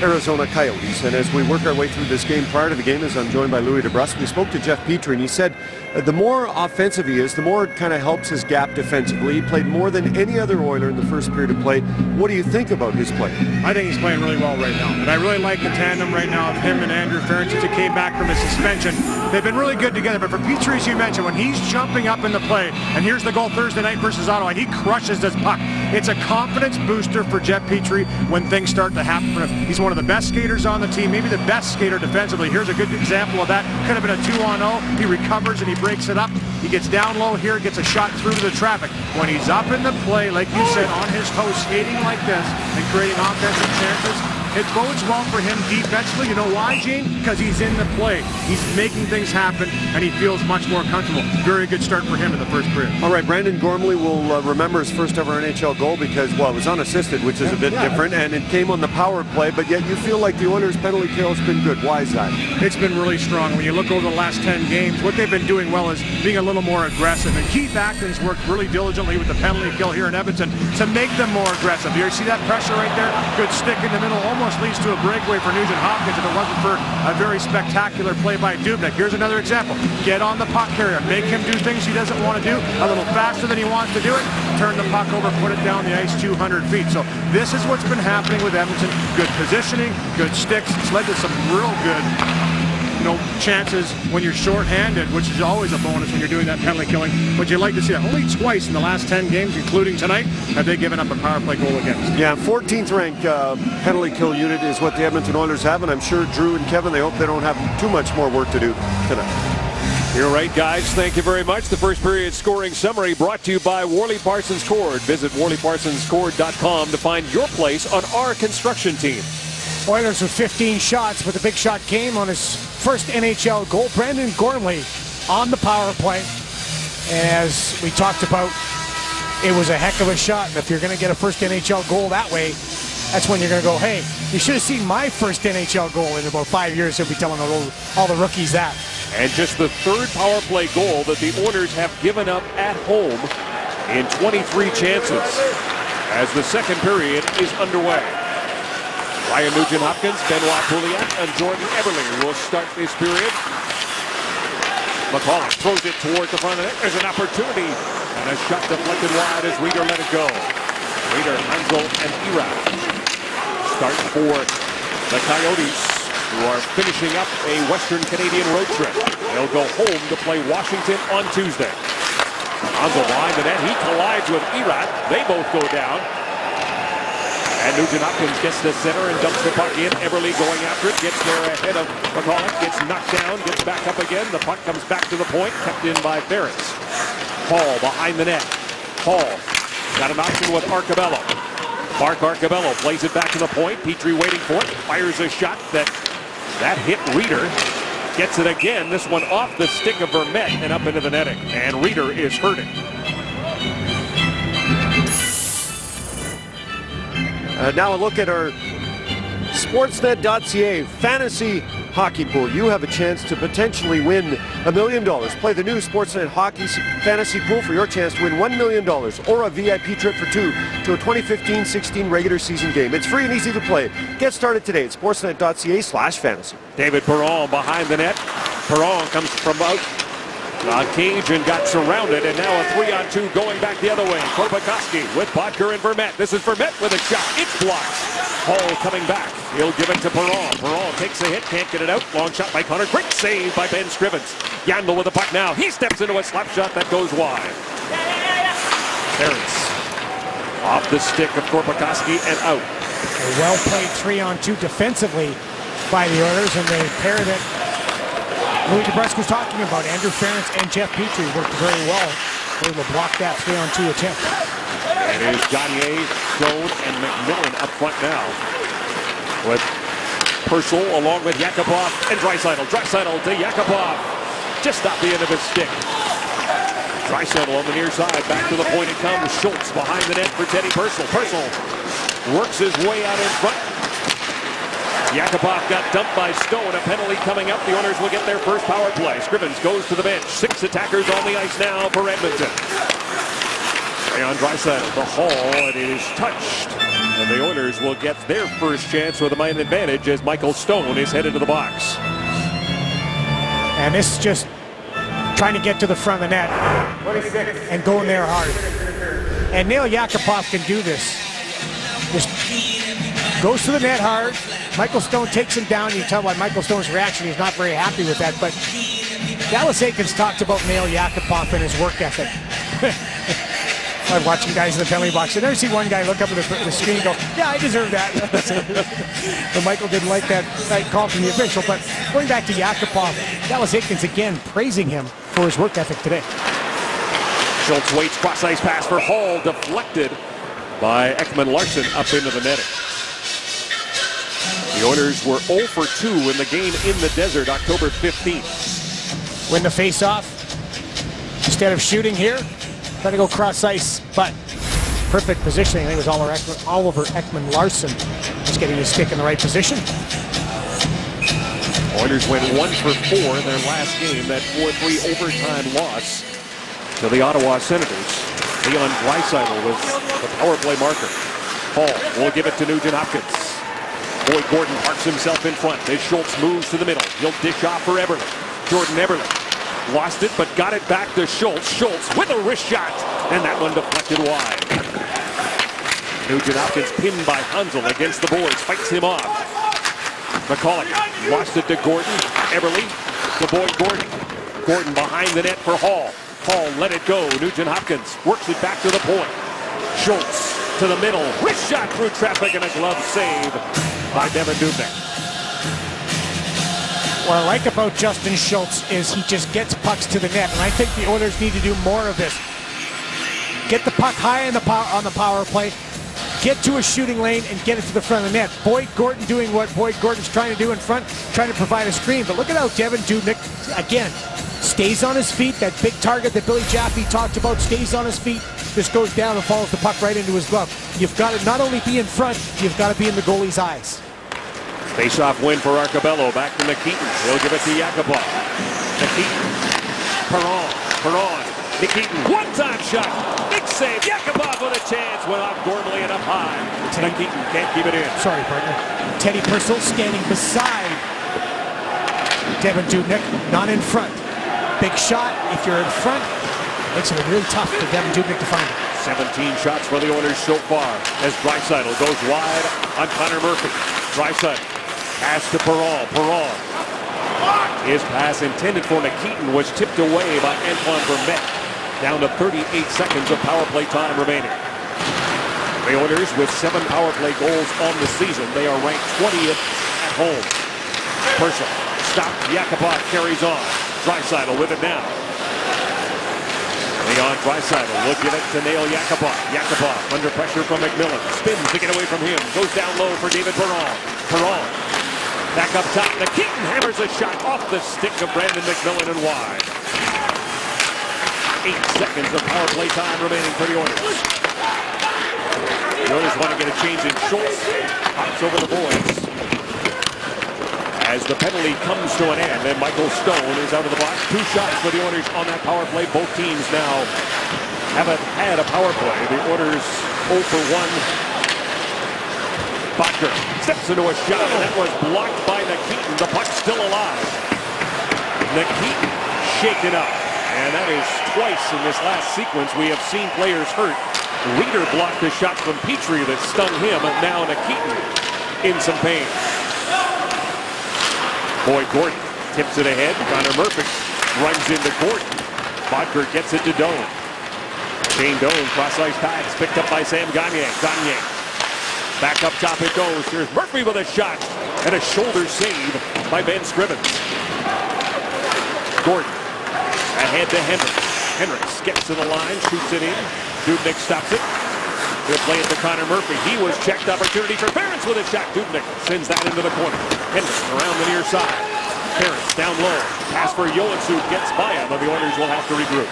Arizona Coyotes. And as we work our way through this game, prior to the game, as I'm joined by Louie DeBrusk, we spoke to Jeff Petry, and he said uh, the more offensive he is, the more it kind of helps his gap defensively. He played more than any other Oiler in the first period of play. What do you think about his play? I think he's playing really well right now. And I really like the tandem right now of him and Andrew Ference he came back from his suspension. They've been really good together. But for Petry, as you mentioned, when he's jumping up in the play, and here's the goal Thursday night versus Ottawa, and he crushes this puck. It's a confidence booster for Jeff Petry when things start to happen. He's one of the best skaters on the team, maybe the best skater defensively. Here's a good example of that. Could have been a 2-on-0. He recovers and he breaks it up. He gets down low here, gets a shot through to the traffic. When he's up in the play, like you said, on his toes, skating like this and creating offensive chances, it bodes well for him defensively. You know why, Gene? Because he's in the play. He's making things happen, and he feels much more comfortable. Very good start for him in the first period. All right, Brandon Gormley will uh, remember his first ever NHL goal because, well, it was unassisted, which is a bit Yeah. different, and it came on the power play, but yet you feel like the Oilers' penalty kill has been good. Why is that? It's been really strong. When you look over the last 10 games, what they've been doing well is being a little more aggressive. And Keith Acton worked really diligently with the penalty kill here in Edmonton to make them more aggressive. You see that pressure right there? Good stick in the middle. Almost leads to a breakaway for Nugent Hopkins if it wasn't for a very spectacular play by Dubnyk. Here's another example. Get on the puck carrier. Make him do things he doesn't want to do a little faster than he wants to do it. Turn the puck over, put it down the ice 200 feet. So this is what's been happening with Edmonton. Good positioning, good sticks. It's led to some real good you know, chances when you're short-handed, which is always a bonus when you're doing that penalty killing. But you like to see that. Only twice in the last 10 games, including tonight, have they given up a power play goal against. Yeah, 14th ranked uh, penalty kill unit is what the Edmonton Oilers have, and I'm sure Drew and Kevin, they hope they don't have too much more work to do tonight. You're right, guys. Thank you very much. The first period scoring summary brought to you by Worley Parsons Cord. Visit WorleyParsonsCord.com to find your place on our construction team. Oilers with 15 shots, but the big shot came on his first NHL goal. Brandon Gormley on the power play. As we talked about, it was a heck of a shot. And if you're going to get a first NHL goal that way, that's when you're going to go, hey, you should have seen my first NHL goal in about five years. He'll be telling all, all the rookies that. And just the third power play goal that the Oilers have given up at home in 23 chances as the second period is underway. Ryan Nugent Hopkins, Benoit Pouliot, and Jordan Eberle will start this period. McCullough throws it toward the front of it. There's an opportunity. And a shot deflected wide as Rieder let it go. Rieder, Hanzal, and Erat start for the Coyotes, who are finishing up a Western Canadian road trip. They'll go home to play Washington on Tuesday. Hanzal behind the net. He collides with Erat. They both go down. And Nugent Hopkins gets to center and dumps the puck in. Eberle going after it. Gets there ahead of McCulloch. Gets knocked down. Gets back up again. The puck comes back to the point. Kept in by Ference. Hall behind the net. Hall got an option with Arcobello. Mark Arcobello plays it back to the point. Petry waiting for it. Fires a shot that that hit Rieder. Gets it again. This one off the stick of Vermette and up into the netting. And Rieder is hurting. Uh, now a look at our Sportsnet.ca fantasy hockey pool. You have a chance to potentially win a million dollars. Play the new Sportsnet Hockey Fantasy Pool for your chance to win $1 million or a VIP trip for two to a 2015-16 regular season game. It's free and easy to play. Get started today at sportsnet.ca slash fantasy. David Perron behind the net. Perron comes from out cage and got surrounded, and now a three-on-two going back the other way. Korpikoski with Boedker and Vermette. This is Vermette with a shot. It's blocked. Hall coming back. He'll give it to Perron. Perron takes a hit, can't get it out. Long shot by Connor. Great save by Ben Scrivens. Yandle with the puck now. He steps into a slap shot that goes wide. Terrence off the stick of Korpikoski and out. A well-played three-on-two defensively by the Oilers, and the pair that Louie DeBrusk was talking about, Andrew Ference and Jeff Petry, worked very well. They will block that three-on-two attempt. It is Gagner, Stone, and McMillan up front now. With Purcell along with Yakupov and Draisaitl. Draisaitl to Yakupov. Just off the end of his stick. Draisaitl on the near side. Back to the point it comes. Schultz behind the net for Teddy Purcell. Purcell works his way out in front. Yakupov got dumped by Stone. A penalty coming up. The Oilers will get their first power play. Scrivens goes to the bench. Six attackers on the ice now for Edmonton. Leon Draisaitl, the haul, and it is touched. And the Oilers will get their first chance with a man advantage as Michael Stone is headed to the box. And this is just trying to get to the front of the net and going there hard. And Neil Yakupov can do this. Just goes to the net hard. Michael Stone takes him down. You tell by Michael Stone's reaction, he's not very happy with that. But Dallas Eakins talked about Neil Yakupov and his work ethic. *laughs* I'm watching guys in the penalty box. I never see one guy look up at the, the screen and go, yeah, I deserve that. *laughs* but Michael didn't like that, that call from the official. But going back to Yakupov, Dallas Eakins again praising him for his work ethic today. Schultz waits, cross ice pass for Hall, deflected by Ekman Larsson up into the netting. The Oilers were 0 for 2 in the game in the desert October 15th. Win the face-off. Instead of shooting here, try to go cross ice, but perfect positioning. I think it was Oliver Ekman, Oliver Ekman Larsson just getting his stick in the right position. Oilers went one for four in their last game, that 4-3 overtime loss to the Ottawa Senators. Leon Draisaitl was the power play marker. Hall will give it to Nugent Hopkins. Boyd Gordon parks himself in front as Schultz moves to the middle. He'll dish off for Eberle. Jordan Eberle lost it, but got it back to Schultz. Schultz with a wrist shot, and that one deflected wide. Nugent Hopkins pinned by Hanzal against the boards, fights him off. McCulloch lost it to Gordon. Eberle to Boyd Gordon. Gordon behind the net for Hall. Hall let it go. Nugent Hopkins works it back to the point. Schultz to the middle. Wrist shot through traffic and a glove save by Devan Dubnyk. What I like about Justin Schultz is he just gets pucks to the net, and I think the Oilers need to do more of this. Get the puck high in the on the power play, get to a shooting lane and get it to the front of the net. Boyd Gordon doing what Boyd Gordon's trying to do in front, trying to provide a screen. But look at how Devan Dubnyk, again, stays on his feet. That big target that Billy Jaffe talked about stays on his feet, just goes down and follows the puck right into his glove. You've got to not only be in front, you've got to be in the goalie's eyes. Face-off win for Arcobello. Back to Nikitin. He'll give it to Yakupov. Nikitin. Perron. Perron. Nikitin. One-time shot. Big save. Yakupov with a chance. Went off Gormley and up high. Nikitin can't keep it in. Sorry, partner. Teddy Purcell standing beside Devan Dubnyk, not in front. Big shot. If you're in front, makes it really tough for Devan Dubnyk to find it. 17 shots for the Oilers so far as Draisaitl goes wide on Connor Murphy. Draisaitl pass to Perron. Perron. His pass intended for Nikitin was tipped away by Antoine Vermette. Down to 38 seconds of power play time remaining. The Oilers with seven power play goals on the season. They are ranked 20th at home. Purcell stopped. Yakupov carries on. Draisaitl with it now. Leon Draisaitl will give it to Nail Yakupov. Yakupov under pressure from McMillan. Spins to get away from him. Goes down low for David Perron. Perron back up top. The Nikitin hammers a shot off the stick of Brandon McMillan and wide. Eight seconds of power play time remaining for the Oilers. The Oilers want to get a change in Schultz. Pops over the boards. As the penalty comes to an end, and Michael Stone is out of the box. Two shots for the Oilers on that power play. Both teams now haven't had a power play. The Oilers 0 for 1 Boedker steps into a shot, and that was blocked by Nikitin. The puck's still alive. Nikitin shaken up. And that is twice in this last sequence we have seen players hurt. Rieder blocked a shot from Petry that stung him, and now Nikitin in some pain. Boyd Gordon tips it ahead. Connor Murphy runs into Gordon. Boedker gets it to Doan. Shane Doan cross-ice pass picked up by Sam Gagner. Gagner Back up top it goes. Here's Murphy with a shot and a shoulder save by Ben Scrivens. Gordon ahead to Hendricks. Hendricks gets to the line, shoots it in. Dubnyk stops it. He'll play it to Connor Murphy. He was checked opportunity for Ference with a shot. Dubnyk sends that into the corner. Hendricks around the near side. Ference down low. Pass for Joensuu gets by him, but the Oilers will have to regroup.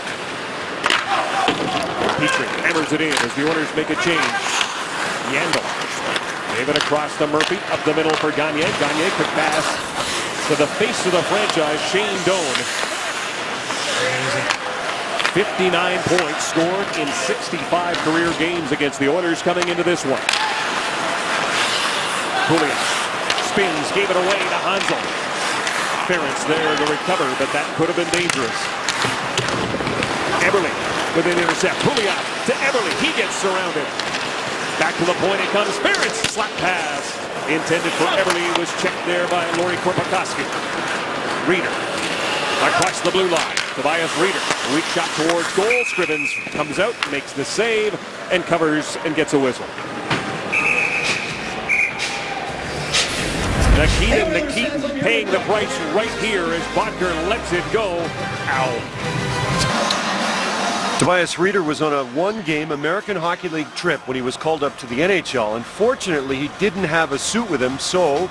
Petry hammers it in as the Oilers make a change. Yandle Gave it across to Murphy, up the middle for Gagner. Gagner could pass to the face of the franchise, Shane Doan. 59 points scored in 65 career games against the Oilers coming into this one. Pouliot spins, gave it away to Hanzal. Ference there to recover, but that could have been dangerous. Eberle with an intercept. Pouliot to Eberle. He gets surrounded. Back to the point it comes. Ference slap pass. Intended for Eberle was checked there by Lauri Korpikoski. Rieder across the blue line. Tobias Rieder. Weak shot towards goal. Scrivens comes out, makes the save, and covers and gets a whistle. Nikitin, Nikitin paying the price right here as Boedker lets it go. Ow. Tobias Rieder was on a one-game American Hockey League trip when he was called up to the NHL. Unfortunately, he didn't have a suit with him, so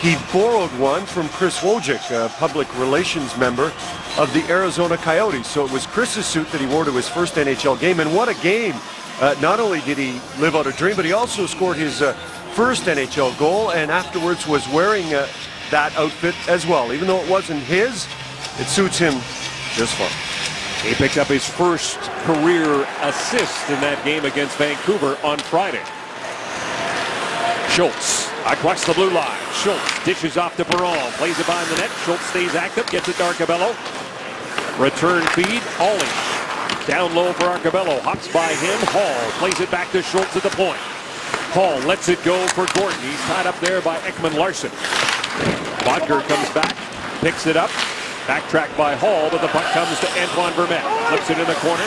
he borrowed one from Chris Wojcik, a public relations member of the Arizona Coyotes. So it was Chris's suit that he wore to his first NHL game, and what a game! Uh, not only did he live out a dream, but he also scored his uh, first NHL goal, and afterwards was wearing uh, that outfit as well. Even though it wasn't his, it suits him just fine. He picked up his first career assist in that game against Vancouver on Friday. Schultz across the blue line. Schultz dishes off to Perron. Plays it behind the net. Schultz stays active. Gets it to Arcobello. Return feed. Ollie. Down low for Arcobello. Hops by him. Hall plays it back to Schultz at the point. Hall lets it go for Gordon. He's tied up there by Ekman Larsson. Boedker comes back. Picks it up. Backtrack by Hall, but the puck comes to Antoine Vermette. Flips it in the corner.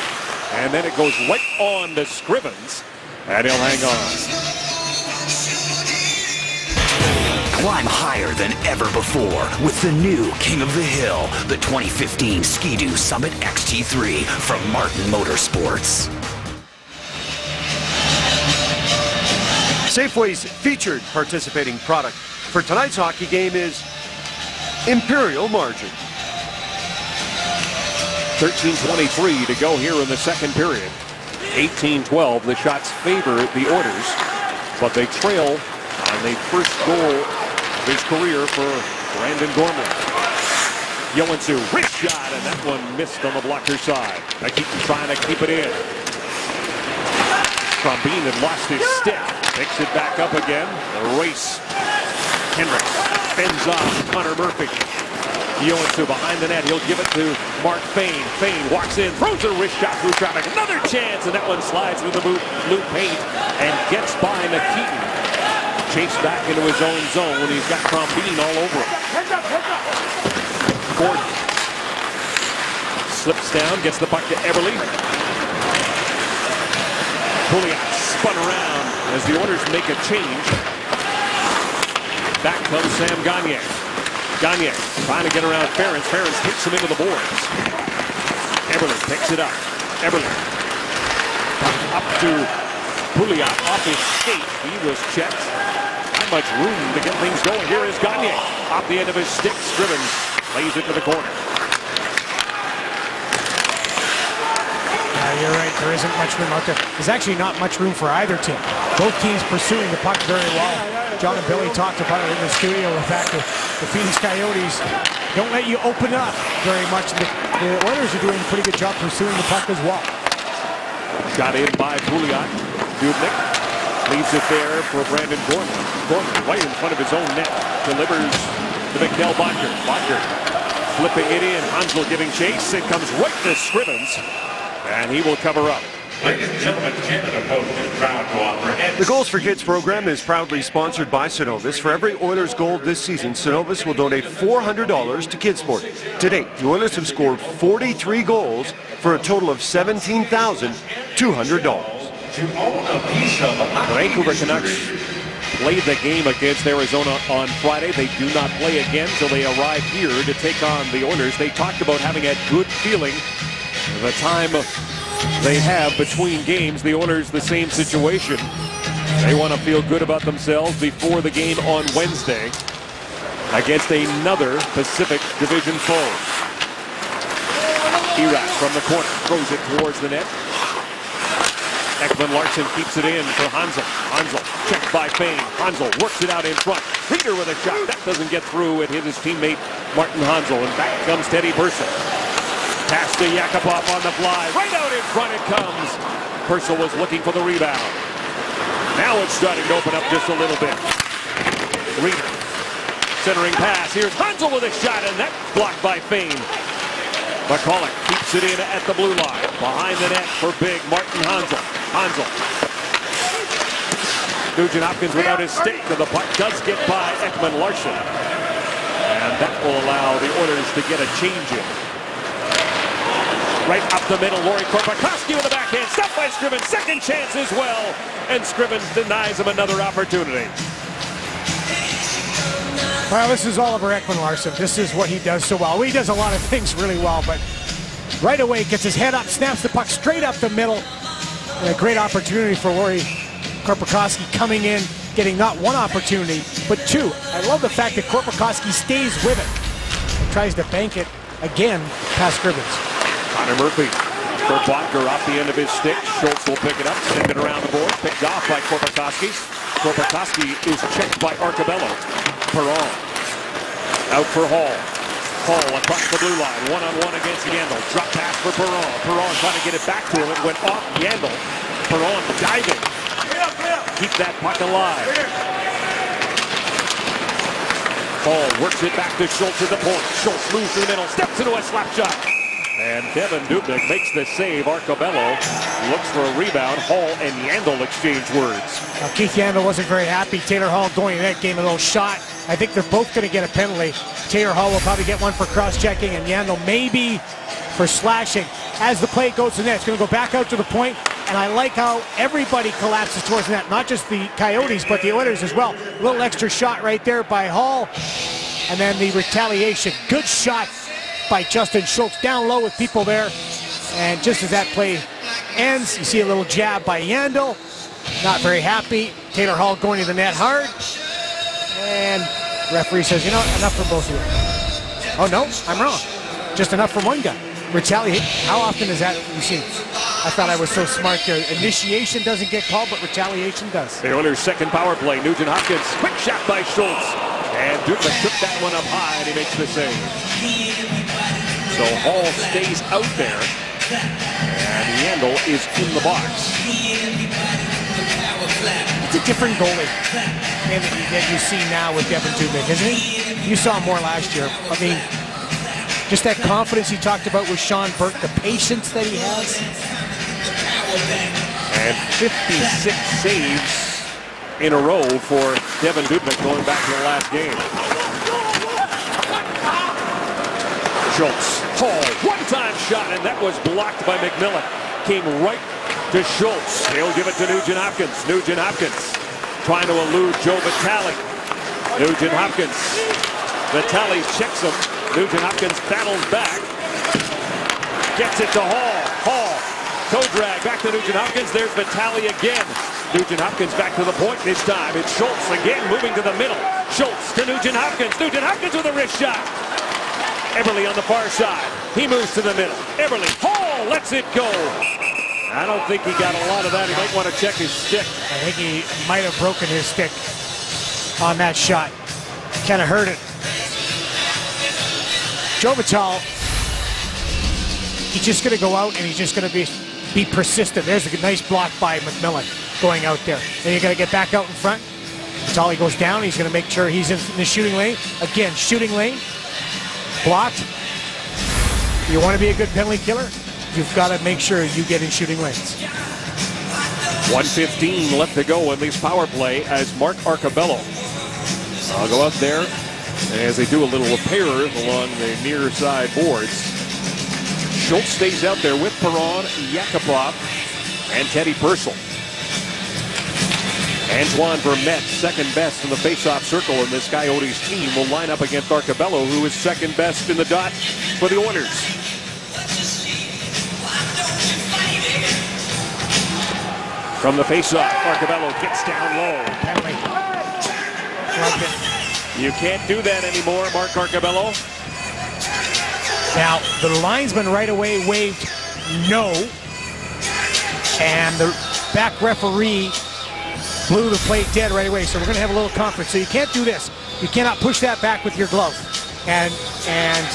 And then it goes right on to Scrivens. And he'll hang on. Climb higher than ever before with the new King of the Hill, the 2015 Ski-Doo Summit XT3 from Martin Motorsports. Safeway's featured participating product for tonight's hockey game is Imperial Margin. 13.23 to go here in the second period. 18-12, the shots favor the orders, but they trail on the first goal his career for Brandon Gormley. Joensuu, wrist shot, and that one missed on the blocker side. They keep trying to keep it in. Crombeen had lost his stick. Picks it back up again. The race. Hendricks fends off Connor Murphy. Joensuu behind the net. He'll give it to Mark Fayne. Fayne walks in, throws a wrist shot through traffic. Another chance, and that one slides through the loop paint and gets by Nikitin. Chased back into his own zone when he's got Crombeen all over him. Gordon slips down, gets the puck to Eberle. Pouliot spun around as the Oilers make a change. Back comes Sam Gagner. Gagner trying to get around Ference. Ference takes him into the boards. Eberle picks it up. Eberle up to Pouliot off his skate. He was checked. Much room to get things going. Here is Gagner off the end of his stick. Driven. Lays it to the corner. Yeah, you're right. There isn't much room out there. There's actually not much room for either team. Both teams pursuing the puck very well. John and Billy talked about it in the studio. The fact that the Phoenix Coyotes don't let you open up very much. The, the Oilers are doing a pretty good job pursuing the puck as well. Shot in by Pouliot. Dubnyk leaves it there for Brandon Gormley. Gormley right in front of his own net. Delivers to Mikkel Boedker. Boedker flipping it in. Hanzal giving chase. It comes right to Scrivens. And he will cover up. Ladies and gentlemen, Canada Post is proud to offer The Goals for Kids program is proudly sponsored by Cenovus. For every Oilers goal this season, Cenovus will donate $400 to Kidsport. To date, the Oilers have scored 43 goals for a total of $17,200. The Vancouver Canucks played the game against Arizona on Friday. They do not play again until they arrive here to take on the Oilers. They talked about having a good feeling the time they have between games. The Oilers, the same situation. They want to feel good about themselves before the game on Wednesday against another Pacific Division foe. Erat from the corner throws it towards the net. Ekman Larsson keeps it in for Hanzal. Hanzal checked by Fayne. Hanzal works it out in front. Rieder with a shot. That doesn't get through. It hit his teammate Martin Hanzal. And back comes Teddy Purcell. Pass to Yakupov on the fly. Right out in front it comes. Purcell was looking for the rebound. Now it's starting to open up just a little bit. Rieder. Centering pass. Here's Hanzal with a shot, and that blocked by Fayne. McCulloch keeps it in at the blue line. Behind the net for big Martin Hanzal. Hanzal. Nugent Hopkins without his stick, and the puck does get by Ekman Larsson. And that will allow the Oilers to get a change in. Right up the middle, Lauri Korpikoski with the backhand. Stopped by Scriven. Second chance as well. And Scriven denies him another opportunity. Well, this is Oliver Ekman Larsson. This is what he does so well. He does a lot of things really well, but right away gets his head up, snaps the puck straight up the middle. And a great opportunity for Lauri Korpikoski coming in, getting not one opportunity, but two. I love the fact that Korpikoski stays with it and tries to bank it again past Scrivens. Connor Murphy for Boedker off the end of his stick. Schultz will pick it up, send it around the board, picked off by Korpikoski. Korpikoski is checked by Arcobello. Perron out for Hall. Hall across the blue line, one-on-one against Yandle. Drop pass for Perron. Perron trying to get it back to him. It went off Yandle. Perron diving. Keep that puck alive. Hall works it back to Schultz at the point. Schultz moves to the middle, steps into a slap shot. And Devan Dubnyk makes the save. Arcobello looks for a rebound. Hall and Yandle exchange words. Now, Keith Yandle wasn't very happy. Taylor Hall going in that game, a little shot. I think they're both going to get a penalty. Taylor Hall will probably get one for cross-checking, and Yandle maybe for slashing. As the play goes to net, it's going to go back out to the point, and I like how everybody collapses towards net, not just the Coyotes, but the Oilers as well. A little extra shot right there by Hall, and then the retaliation. Good shot by Justin Schultz down low with people there. And just as that play ends, you see a little jab by Yandle. Not very happy. Taylor Hall going to the net hard. And referee says, you know, enough for both of you. Oh, no, I'm wrong. Just enough for one guy. Retaliate. How often is that you see? I thought I was so smart there. Initiation doesn't get called, but retaliation does. The Oilers' second power play. Nugent Hopkins. Quick shot by Schultz. And Dubnyk took that one up high, and he makes the save. So Hall stays out there. And Yandle is in the box. It's a different goalie than that you see now with Devan Dubnyk, isn't he? You saw more last year. I mean, just that confidence he talked about with Sean Burke, the patience that he has. And 56 saves in a row for Devan Dubnyk going back to the last game. Schultz, Hall, one-time shot, and that was blocked by McMillan. Came right to Schultz. He'll give it to Nugent Hopkins. Nugent Hopkins trying to elude Joe Vitale. Nugent Hopkins. Vitale checks him. Nugent Hopkins battles back. Gets it to Hall. Hall. Toe drag back to Nugent Hopkins. There's Vitale again. Nugent Hopkins back to the point this time. It's Schultz again moving to the middle. Schultz to Nugent Hopkins. Nugent Hopkins with a wrist shot. Eberle on the far side. He moves to the middle. Eberle, Hall lets it go. I don't think he got a lot of that. He might want to check his stick. I think he might have broken his stick on that shot. Kind of hurt it. Joe Vitale, he's just going to go out and he's just going to be be persistent. There's a nice block by McMillan going out there. Then you're going to get back out in front. Vitale goes down. He's going to make sure he's in the shooting lane. Again, shooting lane. Blocked. You want to be a good penalty killer? You've got to make sure you get in shooting lanes. 115 left to go in this power play as Mark Arcobello. I'll go out there as they do a little repair along the near side boards. Schultz stays out there with Perron, Yakupov, and Teddy Purcell. Antoine Vermette, second best in the faceoff circle in this Coyotes team, will line up against Arcobello, who is second best in the dot for the Oilers. From the faceoff, Arcobello gets down low. Penalty. You can't do that anymore, Mark Arcobello. Now, the linesman right away waved no. And the back referee blew the plate dead right away. So we're going to have a little conference. So you can't do this. You cannot push that back with your glove. And and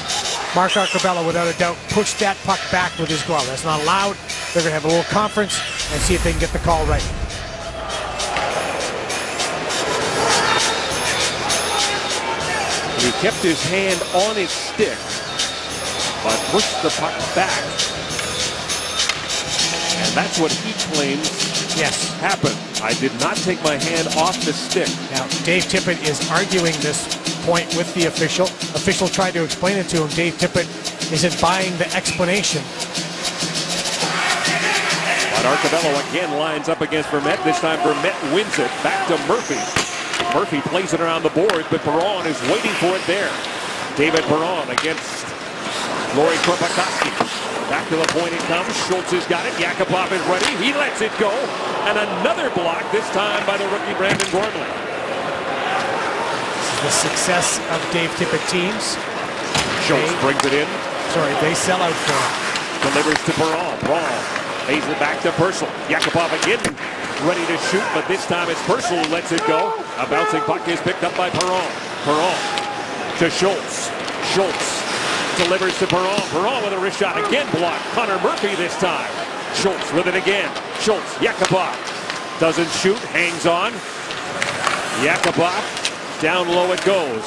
Mark Arcobello, without a doubt, pushed that puck back with his glove. That's not allowed. They're going to have a little conference and see if they can get the call right. He kept his hand on his stick, but pushed the puck back. And that's what he claims Yes. happened. I did not take my hand off the stick. Now, Dave Tippett is arguing this point with the official. Official tried to explain it to him. Dave Tippett isn't buying the explanation. But Arcobello again lines up against Vermette. This time Vermette wins it. Back to Murphy. Murphy plays it around the board, but Perron is waiting for it there. David Perron against Lauri Korpikoski. Back to the point it comes. Schultz has got it. Yakupov is ready. He lets it go. And another block, this time by the rookie Brandon Gormley. The success of Dave Tippett teams. Schultz They- brings it in. Sorry, they sell out for him. Delivers to Perron. Perron lays it back to Purcell. Yakupov again ready to shoot, but this time it's Purcell who lets it go. A bouncing puck is picked up by Perron. Perron to Schultz. Schultz delivers to Perron. Perron with a wrist shot again blocked. Connor Murphy this time. Schultz with it again. Schultz, Yakupov doesn't shoot, hangs on. Yakupov, down low it goes.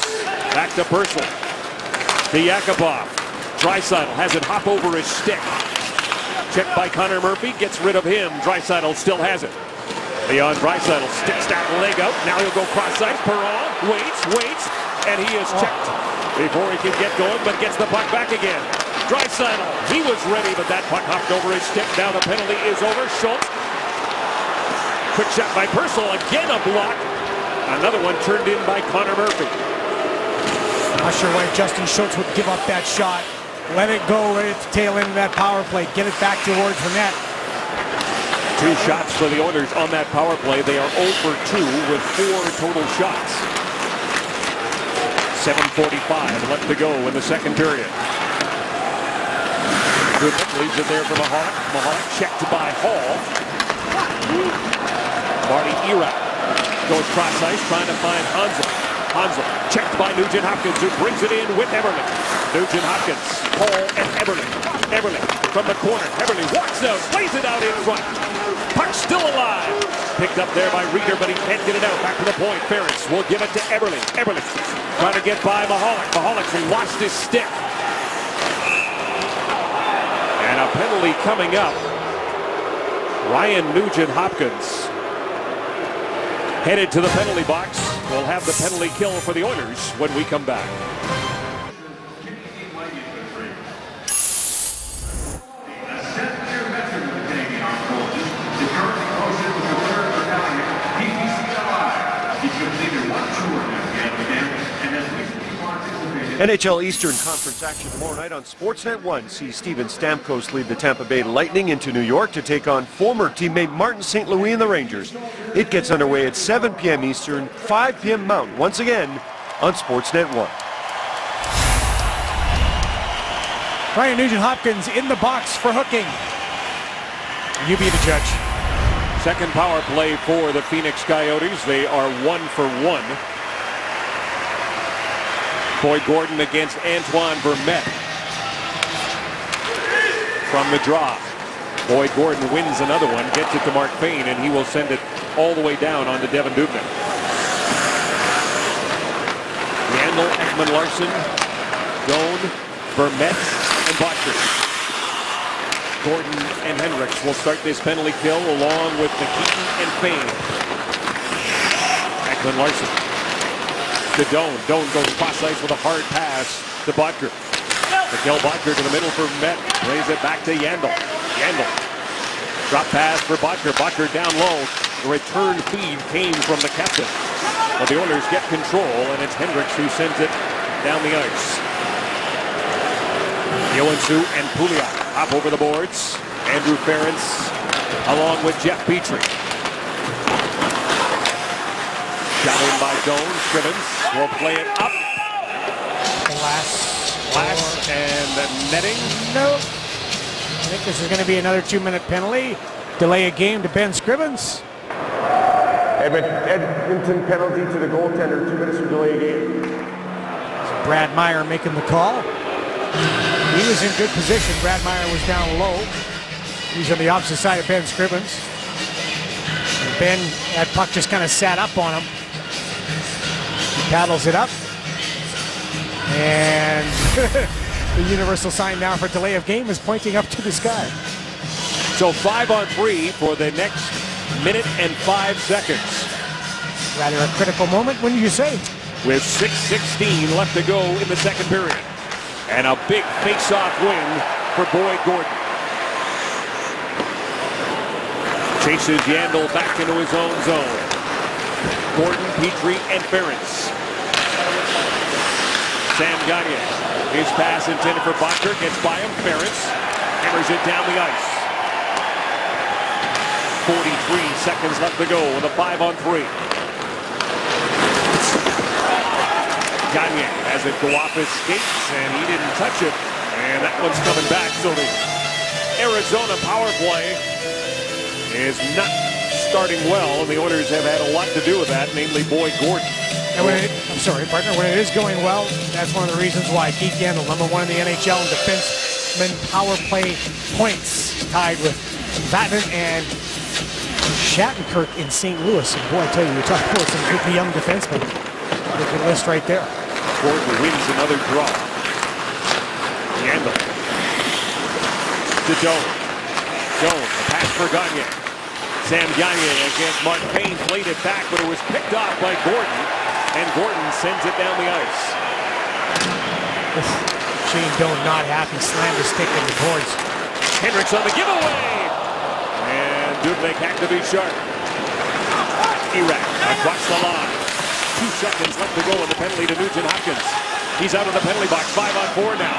Back to Purcell. To Yakupov. Draisaitl has it hop over his stick. Checked by Connor Murphy, gets rid of him. Draisaitl still has it. Beyond Draisaitl, sticks that leg out. Now he'll go cross ice. Perron waits, waits, and he is checked before he can get going, but gets the puck back again. Draisaitl, he was ready, but that puck hopped over his stick. Now the penalty is over. Schultz. Quick shot by Purcell. Again a block. Another one turned in by Connor Murphy. Not sure why Justin Schultz would give up that shot. Let it go right at the tail end of that power play. Get it back towards the net. Two shots for the Oilers on that power play. They are 0 for 2 with four total shots. 7.45 left to go in the second period. Rupert leaves it there for Michalek. Michalek checked by Hall. Marty Erat goes cross ice trying to find Hanzal. Hanzal checked by Nugent Hopkins who brings it in with Eberle. Nugent Hopkins, Hall and Eberle. Eberle from the corner. Eberle walks out, lays it out in front. Puck still alive. Picked up there by Rieder, but he can't get it out. Back to the point. Ference will give it to Eberle. Eberle trying to get by Michalek. Michalek Michalek's lost his stick. And a penalty coming up. Ryan Nugent Hopkins headed to the penalty box. We'll have the penalty kill for the Oilers when we come back. NHL Eastern Conference action tomorrow night on Sportsnet 1 sees Steven Stamkos lead the Tampa Bay Lightning into New York to take on former teammate Martin St. Louis and the Rangers. It gets underway at 7 p.m. Eastern, 5 p.m. Mountain, once again on Sportsnet 1. Ryan Nugent Hopkins in the box for hooking. You be the judge. Second power play for the Phoenix Coyotes. They are one for one. Boyd Gordon against Antoine Vermette. From the draw. Boyd Gordon wins another one, gets it to Mark Fayne, and he will send it all the way down onto Devan Dubnyk. Yandle, Ekman Larsson, Doan, Vermette, and Boedker. Gordon and Hendricks will start this penalty kill along with Nikitin and Fayne. Ekman Larsson to Doan. Doan goes cross ice with a hard pass to Boedker. Mikkel Boedker to the middle for Met. Plays it back to Yandle. Yandle. Drop pass for Boedker. Boedker down low. The return feed came from the captain. But the Oilers get control, and it's Hendricks who sends it down the ice. Joensuu and Pouliot hop over the boards. Andrew Ference along with Jeff Petry. Shot in by Doan. Scrivens will play it up. Last. Last and the netting. Nope. I think this is going to be another two-minute penalty. Delay a game to Ben Scrivens. Edmonton penalty to the goaltender, two minutes for delay a game. Brad Meier making the call. He was in good position. Brad Meier was down low. He's on the opposite side of Ben Scrivens. And Ben, that puck just kind of sat up on him. Paddles it up. And *laughs* the universal sign now for delay of game is pointing up to the sky. So five on three for the next minute and five seconds. Rather a critical moment, wouldn't you say? With 6.16 left to go in the second period. And a big face-off win for Boyd Gordon. Chases Yandle back into his own zone. Gordon, Petry, and Ference. Sam Gagner. His pass intended for Boedker. Gets by him. Ference Hammers it down the ice. 43 seconds left to go with a five on three. Gagner has it go off his skates, and he didn't touch it. And that one's coming back, so the Arizona power play is not starting well, and the Oilers have had a lot to do with that, namely Boyd Gordon. And when it, I'm sorry, partner, when it is going well, that's one of the reasons why Keith Yandle, number one in the NHL in defenseman power play points, tied with Vatanen and Shattenkirk in St. Louis. And boy, I tell you, you're talking about some good young defensemen. Look at the list right there. Gordon wins another draw. Yandle. To Doan. Doan, a pass for Gagner. Sam Gagner against Mark Payne played it back, but it was picked off by Gordon, and Gordon sends it down the ice. Shane Doan not happy, slammed his stick in the boards. Hendricks on the giveaway, and Dubnyk had to be sharp. Iraq across the line. Two seconds left to go in the penalty to Nugent Hopkins. He's out of the penalty box, five on four now.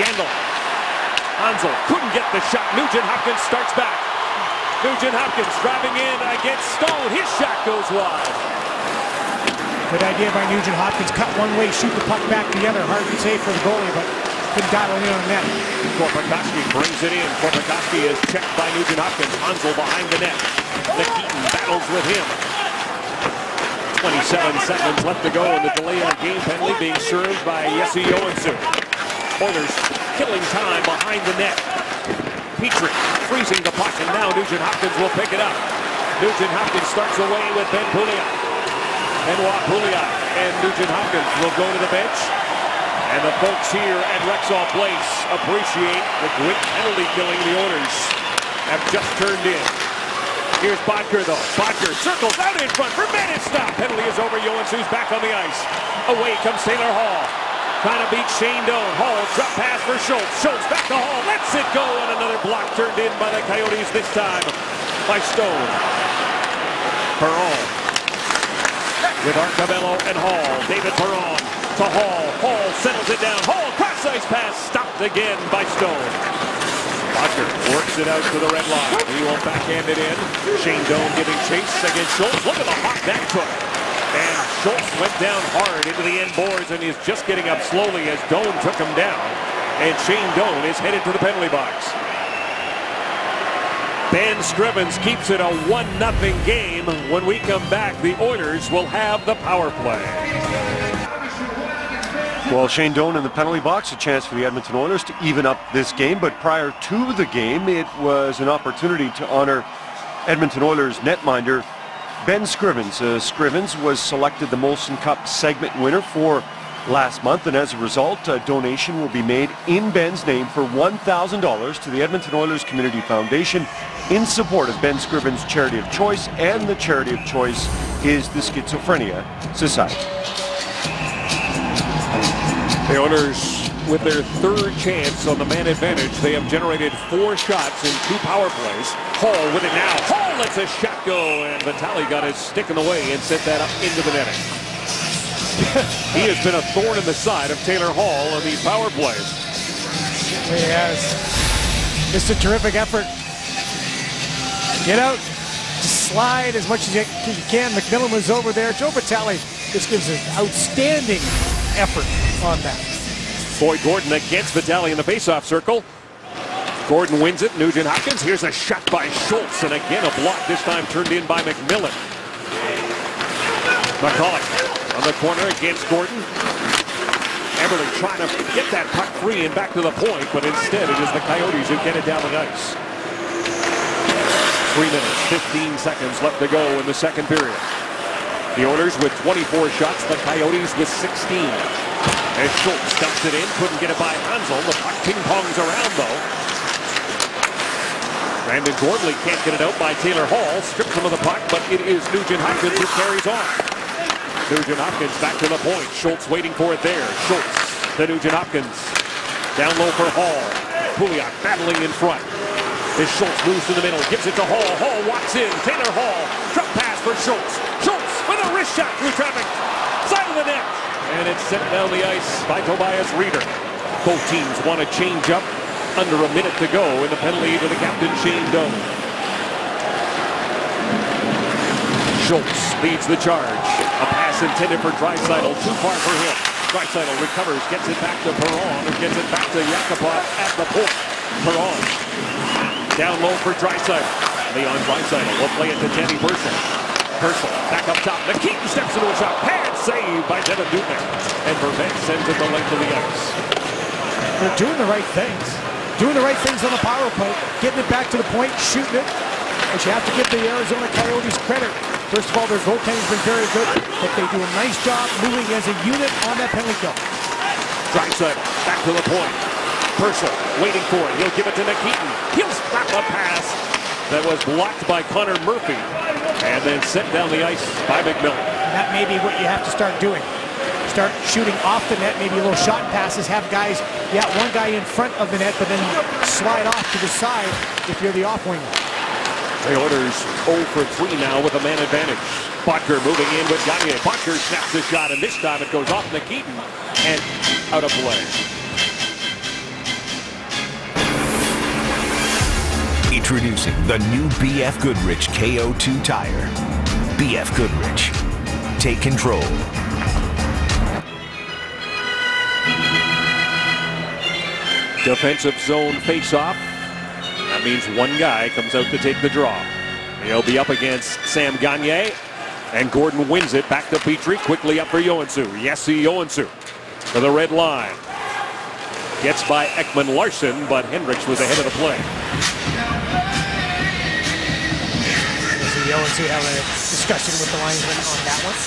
Yandle. Hanzal couldn't get the shot. Nugent Hopkins starts back. Nugent Hopkins driving in against Stone. His shot goes wide. Good idea by Nugent Hopkins. Cut one way, shoot the puck back the other. Hard to save for the goalie, but couldn't dial it in on the net. Korpikoski brings it in. Korpikoski is checked by Nugent Hopkins. Hanzal behind the net. Nikitin battles with him. 27 seconds left to go in the delay on game penalty being served by Jesse Joensuu. Oilers killing time behind the net. Petry freezing the puck, and now Nugent Hopkins will pick it up. Nugent Hopkins starts away with Ben Pouliot. Benoit Pouliot and Nugent Hopkins will go to the bench. And the folks here at Rexall Place appreciate the great penalty killing the Oilers have just turned in. Here's Boedker though. Boedker circles out in front. Vermeer stop. Penalty is over. Joensuu's back on the ice. Away comes Taylor Hall. Trying to beat Shane Doan. Hall drop pass for Schultz. Schultz back to Hall. Lets it go. And another block turned in by the Coyotes this time by Stone. Perron. With Arcobello and Hall. David Perron to Hall. Hall settles it down. Hall cross ice pass. Stopped again by Stone. Boedker works it out to the red line. He will backhand it in. Shane Doan giving chase against Schultz. Look at the hop that took. And Schultz went down hard into the end boards and is just getting up slowly as Doan took him down. And Shane Doan is headed to the penalty box. Ben Scrivens keeps it a 1-0 game. When we come back, the Oilers will have the power play. Well, Shane Doan in the penalty box, a chance for the Edmonton Oilers to even up this game. But prior to the game, it was an opportunity to honor Edmonton Oilers netminder Ben Scrivens. Uh, Scrivens was selected the Molson Cup segment winner for last month, and as a result, a donation will be made in Ben's name for $1,000 to the Edmonton Oilers Community Foundation in support of Ben Scrivens' charity of choice, and the charity of choice is the Schizophrenia Society. The Oilers, with their third chance on the man advantage, they have generated four shots in two power plays. Hall with it now. Hall lets a shot go, and Vitale got his stick in the way and sent that up into the netting. *laughs* he has been a thorn in the side of Taylor Hall on these power plays. He has. Just a terrific effort. Get out, just slide as much as you, as you can. McMillan was over there. Joe Vitale just gives an outstanding effort on that. Boyd Gordon against Vitale in the faceoff circle. Gordon wins it. Nugent Hopkins. Here's a shot by Schultz, and again a block. This time turned in by McMillan. Michalek on the corner against Gordon. Eberle trying to get that puck free and back to the point, but instead it is the Coyotes who get it down the ice. Three minutes, 15 seconds left to go in the second period. The Oilers with 24 shots, the Coyotes with 16. And Schultz dumps it in, couldn't get it by Hanzal. The puck ping-pongs around, though. Brandon Gormley can't get it out by Taylor Hall. Strips him of the puck, but it is Nugent Hopkins who carries on. Nugent Hopkins back to the point. Schultz waiting for it there. Schultz to Nugent Hopkins. Down low for Hall. Pouliot battling in front. As Schultz moves to the middle, gives it to Hall. Hall walks in. Taylor Hall. Drop pass for Schultz. Schultz with a wrist shot through traffic. Side of the net. And it's sent down the ice by Tobias Rieder. Both teams want to change up. under a minute to go in the penalty to the captain, Shane Doan. Schultz leads the charge. A pass intended for Draisaitl, too far for him. Draisaitl recovers, gets it back to Perron, and gets it back to Yakupov at the point. Perron down low for Draisaitl. Leon Draisaitl will play it to Danny Purcell. Purcell back up top. Nikitin steps into a shot. Pad save by Devan Dubnyk. And Verbeek sends it the length of the ice. They're doing the right things. Doing the right things on the power play. Getting it back to the point, shooting it. But you have to give the Arizona Coyotes credit. First of all, their goaltending's been very good, but they do a nice job moving as a unit on that penalty kill. Draisaitl back to the point. Purcell waiting for it. He'll give it to Nikitin. He'll slap a pass that was blocked by Connor Murphy and then sent down the ice by McMillan. That may be what you have to start doing. Start shooting off the net, maybe a little shot passes, have guys, yeah, one guy in front of the net, but then slide off to the side if you're the off winger. The Oilers 0 for 3 now with a man advantage. Boedker moving in with Gagner. Boedker snaps the shot, and this time it goes off Nikitin and out of play. Introducing the new BF Goodrich KO2 tire. BF Goodrich. Take control. Defensive zone face-off. That means one guy comes out to take the draw. He'll be up against Sam Gagner. And Gordon wins it back to Petry. Quickly up for Joensuu. Jesse Joensuu to the red line. Gets by Ekman Larsson, but Hendricks was ahead of the play. Joensuu having a discussion with the linesman on that one.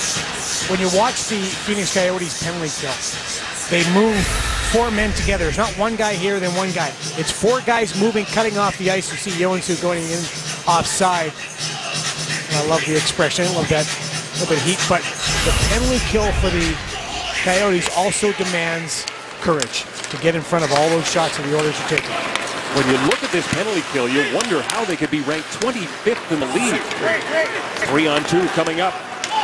When you watch the Phoenix Coyotes penalty kill, they move four men together. It's not one guy here, then one guy. It's four guys moving, cutting off the ice. You see Joensuu going in offside. And I love the expression. I love that little bit of heat. But the penalty kill for the Coyotes also demands courage to get in front of all those shots that the Oilers are taking. When you look at this penalty kill, you wonder how they could be ranked 25th in the league. Three on two coming up.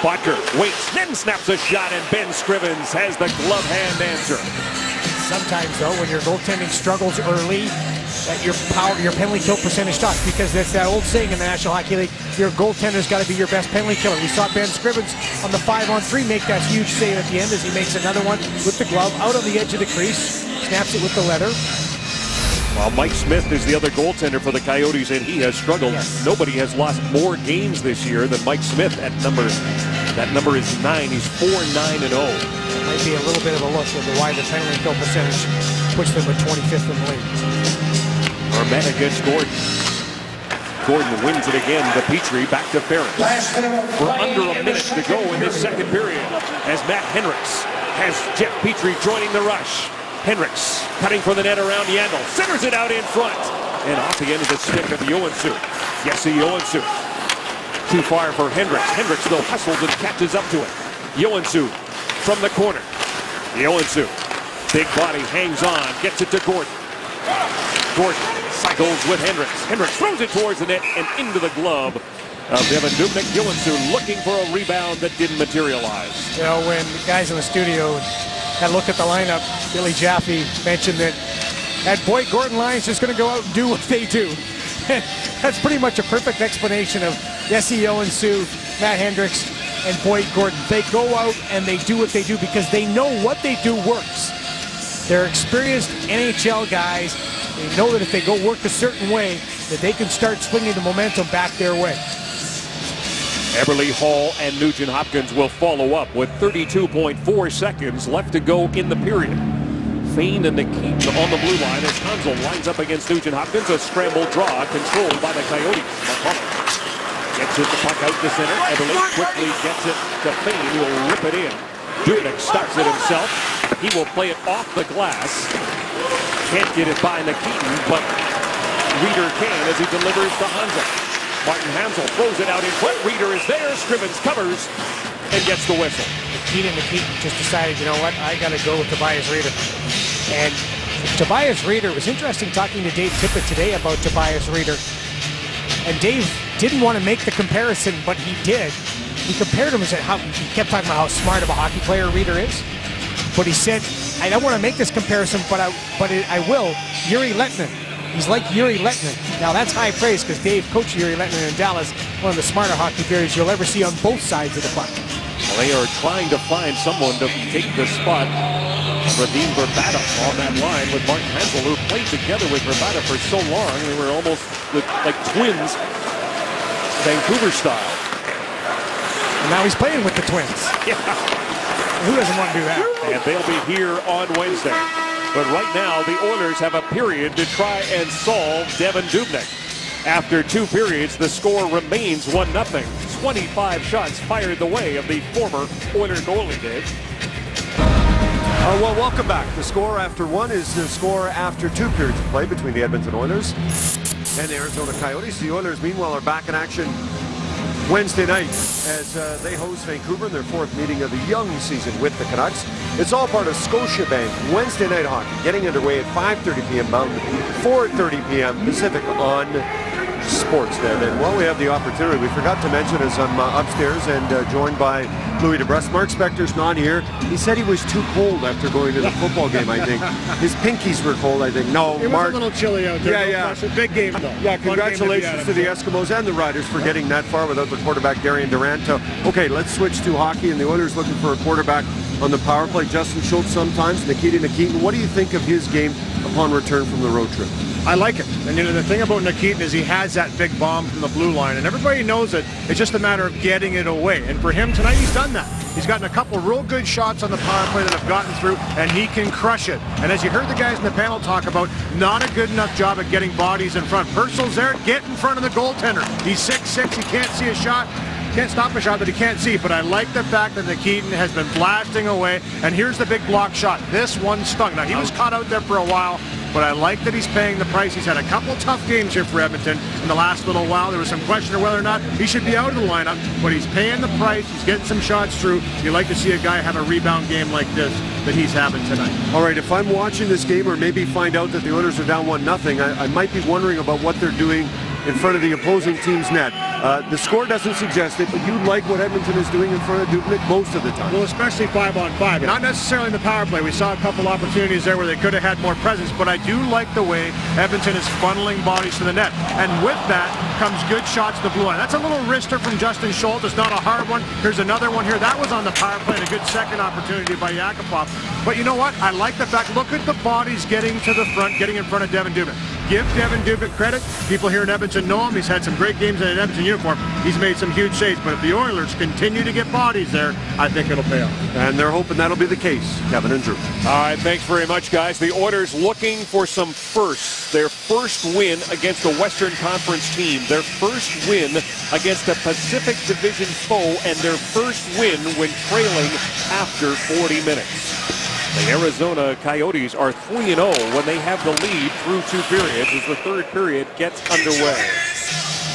Bottker waits, then snaps a shot, and Ben Scrivens has the glove hand answer. Sometimes, though, when your goaltending struggles early, that your power, your penalty kill percentage drops because that's that old saying in the National Hockey League: your goaltender's got to be your best penalty killer. We saw Ben Scrivens on the five-on-three make that huge save at the end as he makes another one with the glove out on the edge of the crease, snaps it with the leather. While Mike Smith is the other goaltender for the Coyotes, and he has struggled. Yes. Nobody has lost more games this year than Mike Smith. At number, that number is nine. He's four nine and oh. zero. Might be a little bit of a look into why the penalty kill percentage puts them at 25th in the league. Armet against Gordon. Gordon wins it again to Petry, back to Ference. We're under a minute to go in this second period as Matt Hendricks has Jeff Petry joining the rush. Hendricks cutting for the net around Yandle. Centers it out in front. And off the end of the stick of Joensuu. Jesse Joensuu. Too far for Hendricks. Hendricks though hustles and catches up to it. Joensuu from the corner. Joensuu. Big body hangs on. Gets it to Gordon. Gordon cycles with Hendricks. Hendricks throws it towards the net and into the glove of Devan Dubnyk. Joensuu looking for a rebound that didn't materialize. You know, when the guys in the studio had look at the lineup, Billy Jaffe mentioned that that Boyd Gordon line is just going to go out and do what they do. *laughs* That's pretty much a perfect explanation of Jesse Sue, Matt Hendricks, and Boyd Gordon. They go out and they do what they do because they know what they do works. They're experienced NHL guys. They know that if they go work a certain way, that they can start swinging the momentum back their way. Eberle Hall and Nugent Hopkins will follow up with 32.4 seconds left to go in the period. Fayne and Nikitin on the blue line as Hanzal lines up against Nugent Hopkins. A scramble draw controlled by the Coyotes. Michalek gets it the puck out to center. Eberle quickly gets it to Fayne who will rip it in. Dubnyk starts it himself. He will play it off the glass. Can't get it by Nikitin, but Rieder can as he delivers to Hanzal. Martin Hanzal throws it out in front. Rieder is there. Scrivens covers and gets the whistle. Keaton McKeaton just decided, you know what, I got to go with Tobias Rieder. And Tobias Rieder, it was interesting talking to Dave Tippett today about Tobias Rieder. And Dave didn't want to make the comparison, but he did. He compared him and said how he kept talking about how smart of a hockey player Rieder is. But he said I don't want to make this comparison, but I but it, I will. Jere Lehtinen. He's like Jere Lehtinen. Now that's high praise because Dave coached Jere Lehtinen in Dallas, one of the smarter hockey players you'll ever see on both sides of the puck. Well, they are trying to find someone to take the spot. Radim Vrbata on that line with Martin Hanzal, who played together with Vrbata for so long. They were almost like twins, Vancouver style. And now he's playing with the Twins. *laughs* Yeah. Who doesn't want to do that? And they'll be here on Wednesday. But right now, the Oilers have a period to try and solve Devan Dubnyk. After two periods, the score remains 1-0. 25 shots fired the way of the former Oiler goalie, Dave. Uh, well, welcome back. The score after one is the score after two periods of play between the Edmonton Oilers and the Arizona Coyotes. The Oilers, meanwhile, are back in action Wednesday night as uh, they host Vancouver in their fourth meeting of the young season with the Canucks. It's all part of Scotiabank Wednesday night hockey getting underway at 5.30 p.m. Mountain, 4.30 p.m. Pacific on Sportsnet. And while we have the opportunity, we forgot to mention as I'm uh, upstairs and uh, joined by Louie DeBrusk. Mark Spector's not here. He said he was too cold after going to the *laughs* football game, I think. His pinkies were cold, I think. No, it Mark. was a little chilly out there. Yeah, no yeah. question. Big game, though. Yeah, congratulations game to the Eskimos and the Riders for getting that far without the quarterback Darian Durant. Okay, let's switch to hockey, and the Oilers looking for a quarterback on the power play. Justin Schultz sometimes, Nikita Nikitin. What do you think of his game upon return from the road trip? I like it. And you know, the thing about Nikitin is he has that big bomb from the blue line, and everybody knows it. It's just a matter of getting it away. And for him tonight, he's done that. He's gotten a couple real good shots on the power play that have gotten through, and he can crush it. And as you heard the guys in the panel talk about, not a good enough job at getting bodies in front. Purcell's there, get in front of the goaltender. He's 6'6", he can't see a shot can't stop a shot that he can't see, but I like the fact that the Nikitin has been blasting away. And here's the big block shot. This one stung. Now, he was oh. caught out there for a while, but I like that he's paying the price. He's had a couple tough games here for Edmonton in the last little while. There was some question of whether or not he should be out of the lineup, but he's paying the price. He's getting some shots through. You like to see a guy have a rebound game like this that he's having tonight. All right, if I'm watching this game or maybe find out that the Oilers are down 1-0, I, I might be wondering about what they're doing in front of the opposing team's net. Uh, the score doesn't suggest it, but you like what Edmonton is doing in front of Dubnyk most of the time. Well, especially five on five. Not necessarily in the power play. We saw a couple opportunities there where they could have had more presence, but I do like the way Edmonton is funneling bodies to the net. And with that comes good shots to the blue line. That's a little wrister from Justin Schultz. It's not a hard one. Here's another one here. That was on the power play and a good second opportunity by Yakupov. But you know what? I like the fact, look at the bodies getting to the front, getting in front of Devan Dubnyk. Give Devan Dubnyk credit. People here in Edmonton know him. He's had some great games in an Edmonton uniform. He's made some huge saves. But if the Oilers continue to get bodies there, I think it'll pay off. And they're hoping that'll be the case, Kevin and Drew. All right, thanks very much, guys. The Oilers looking for some firsts. Their first win against a Western Conference team. Their first win against a Pacific Division foe. And their first win when trailing after 40 minutes. The Arizona Coyotes are 3-0 when they have the lead through two periods as the third period gets underway.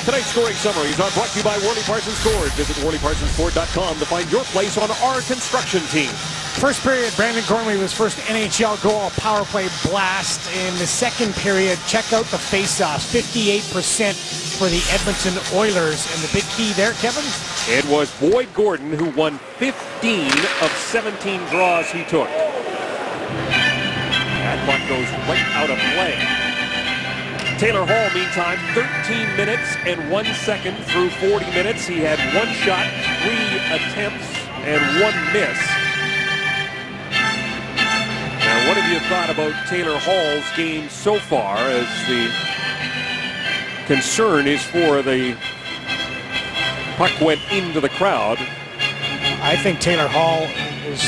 Tonight's scoring summaries are brought to you by Worley Parsons Ford. Visit WorleyParsonsFord.com to find your place on our construction team. First period, Brandon Gormley was first NHL goal, power play blast. In the second period, check out the face-offs, 58% for the Edmonton Oilers. And the big key there, Kevin? It was Boyd Gordon who won 15 of 17 draws he took. That puck goes right out of play. Taylor Hall, meantime, 13 minutes and one second through 40 minutes. He had one shot, three attempts, and one miss. What have you thought about Taylor Hall's game so far as the concern is for the puck went into the crowd? I think Taylor Hall is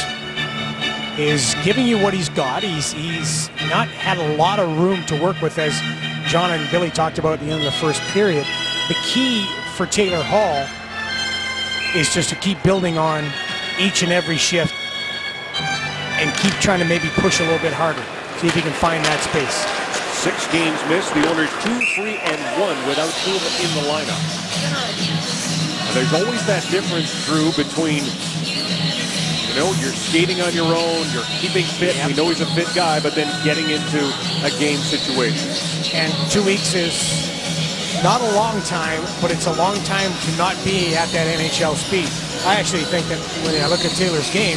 is giving you what he's got. He's he's not had a lot of room to work with, as John and Billy talked about at the end of the first period. The key for Taylor Hall is just to keep building on each and every shift and keep trying to maybe push a little bit harder. See if he can find that space. Six games missed. The Oilers two, three, and one without two in the lineup. There's always that difference, Drew, between you know, you're skating on your own, you're keeping fit. Yep. We know he's a fit guy, but then getting into a game situation. And two weeks is not a long time, but it's a long time to not be at that NHL speed. I actually think that when I look at Taylor's game,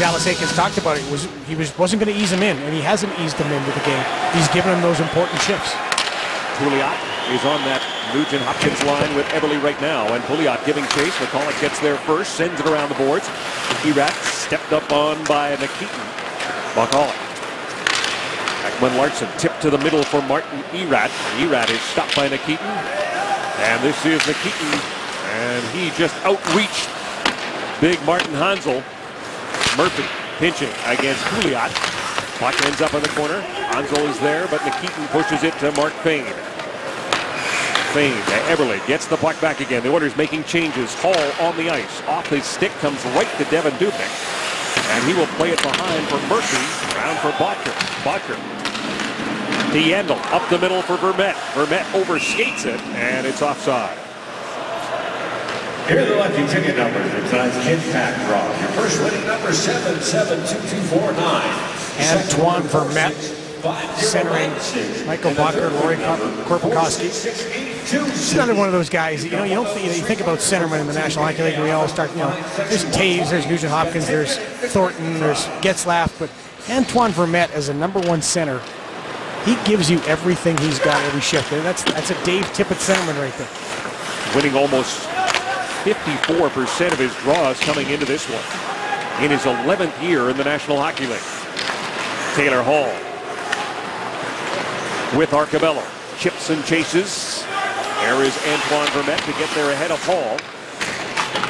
Dallas Eakins talked about it. Was he was wasn't going to ease him in, and he hasn't eased him into the game. He's given him those important shifts. Pouliot is on that Nugent Hopkins line with Eberle right now, and Pouliot giving chase. Michalek gets there first, sends it around the boards. Erat stepped up on by Nikitin. Michalek. Ekman Larsson tipped to the middle for Martin Erat. Erat is stopped by Nikitin. And this is Nikitin. And he just outreached big Martin Hanzal. Murphy pinching against Pouliot. Puck ends up in the corner. Hanzal is there, but Nikitin pushes it to Mark Fayne. Fayne to Eberle gets the puck back again. The Oilers making changes. Hall on the ice. Off his stick comes right to Devan Dubnyk. And he will play it behind for Murphy. Round for Boedker. Boedker. Yandle up the middle for Vermette. Vermette overskates it, and it's offside. Here are the lucky ticket numbers for tonight's Kid Pack draw. Your first winning number, 772249. Antoine Vermette centering Mikkel Boedker, Lauri Korpikoski. He's another one of those guys. You know, you don't think, you, know, you think about centermen in the National Hockey League, and we all start. You know, there's Toews, there's Nugent Hopkins, there's Thornton, there's Getzlaf, but Antoine Vermette as a number one center, he gives you everything he's got every shift. And that's that's a Dave Tippett centerman right there. Winning almost 54% of his draws coming into this one in his 11th year in the National Hockey League. Taylor Hall with Arcobello. Chips and chases. There is Antoine Vermette to get there ahead of Hall.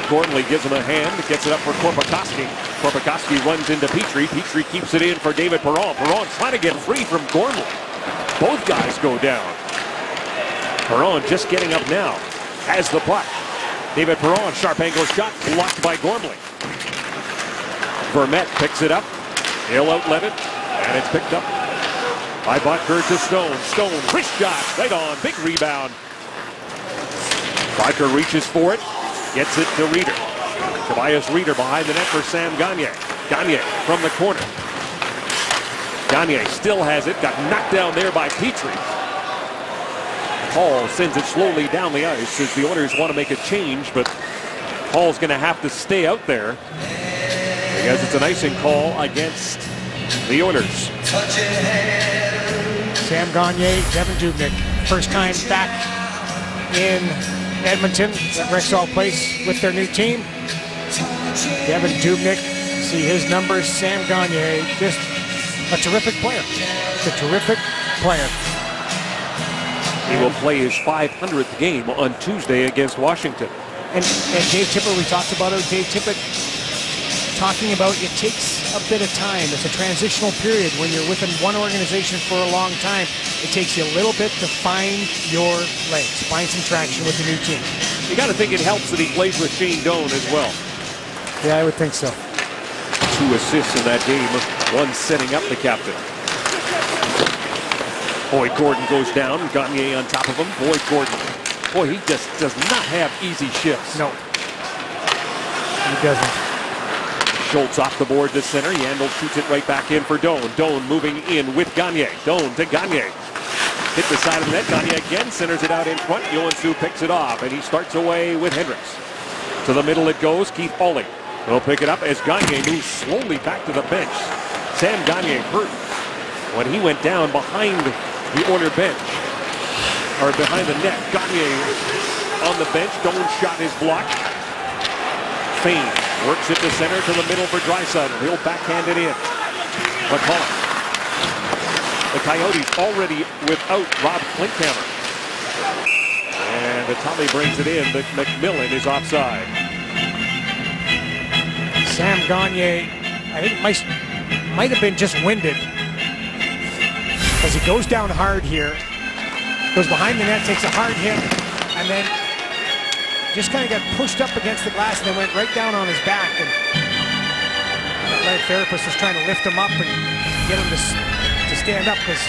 Gormley gives him a hand, gets it up for Korpikoski. Korpikoski runs into Petry. Petry keeps it in for David Perron. Perron trying to get free from Gormley. Both guys go down. Perron just getting up now. Has the puck. David Perron, sharp angle shot, blocked by Gormley. Vermette picks it up. He'll outlet it, and it's picked up by Boedker to Stone. Stone, wrist shot, right on, big rebound. Boedker reaches for it, gets it to Rieder. Tobias Rieder behind the net for Sam Gagner. Gagner from the corner. Gagner still has it, got knocked down there by Petry. Hall sends it slowly down the ice as the Oilers want to make a change, but Hall's going to have to stay out there because it's an icing call against the Oilers. Sam Gagner, Devan Dubnyk, first time back in Edmonton at Rexall Place with their new team. Devan Dubnyk, see his numbers. Sam Gagner, just a terrific player. a terrific player. He will play his 500th game on Tuesday against Washington. And, and Dave Tippett, we talked about it. Dave Tippett talking about it takes a bit of time. It's a transitional period when you're within one organization for a long time. It takes you a little bit to find your legs, find some traction with the new team. You got to think it helps that he plays with Shane Doan as well. Yeah, I would think so. Two assists in that game, one setting up the captain. Boyd Gordon goes down, Gagner on top of him. Boyd Gordon, boy, he just does not have easy shifts. No, he doesn't. Schultz off the board to center. Yandle shoots it right back in for Doan. Doan moving in with Gagner. Doan to Gagner. Hit the side of the net. Gagner again centers it out in front. Joensuu picks it off, and he starts away with Hendricks. To the middle it goes. Keith Aulie will pick it up as Gagner moves slowly back to the bench. Sam Gagner hurt when he went down behind the Oiler bench, or behind the net. Gagner on the bench. Doan shot his block. Fayne works it to center to the middle for Draisaitl. He'll backhand it in. Michalek. The Coyotes already without Rob Klinkhammer. And Tommy brings it in, but McMillan is offside. Sam Gagner, I think might, might have been just winded. Because he goes down hard here. Goes behind the net, takes a hard hit, and then just kind of got pushed up against the glass and then went right down on his back. And athletic therapist was trying to lift him up and get him to, to stand up because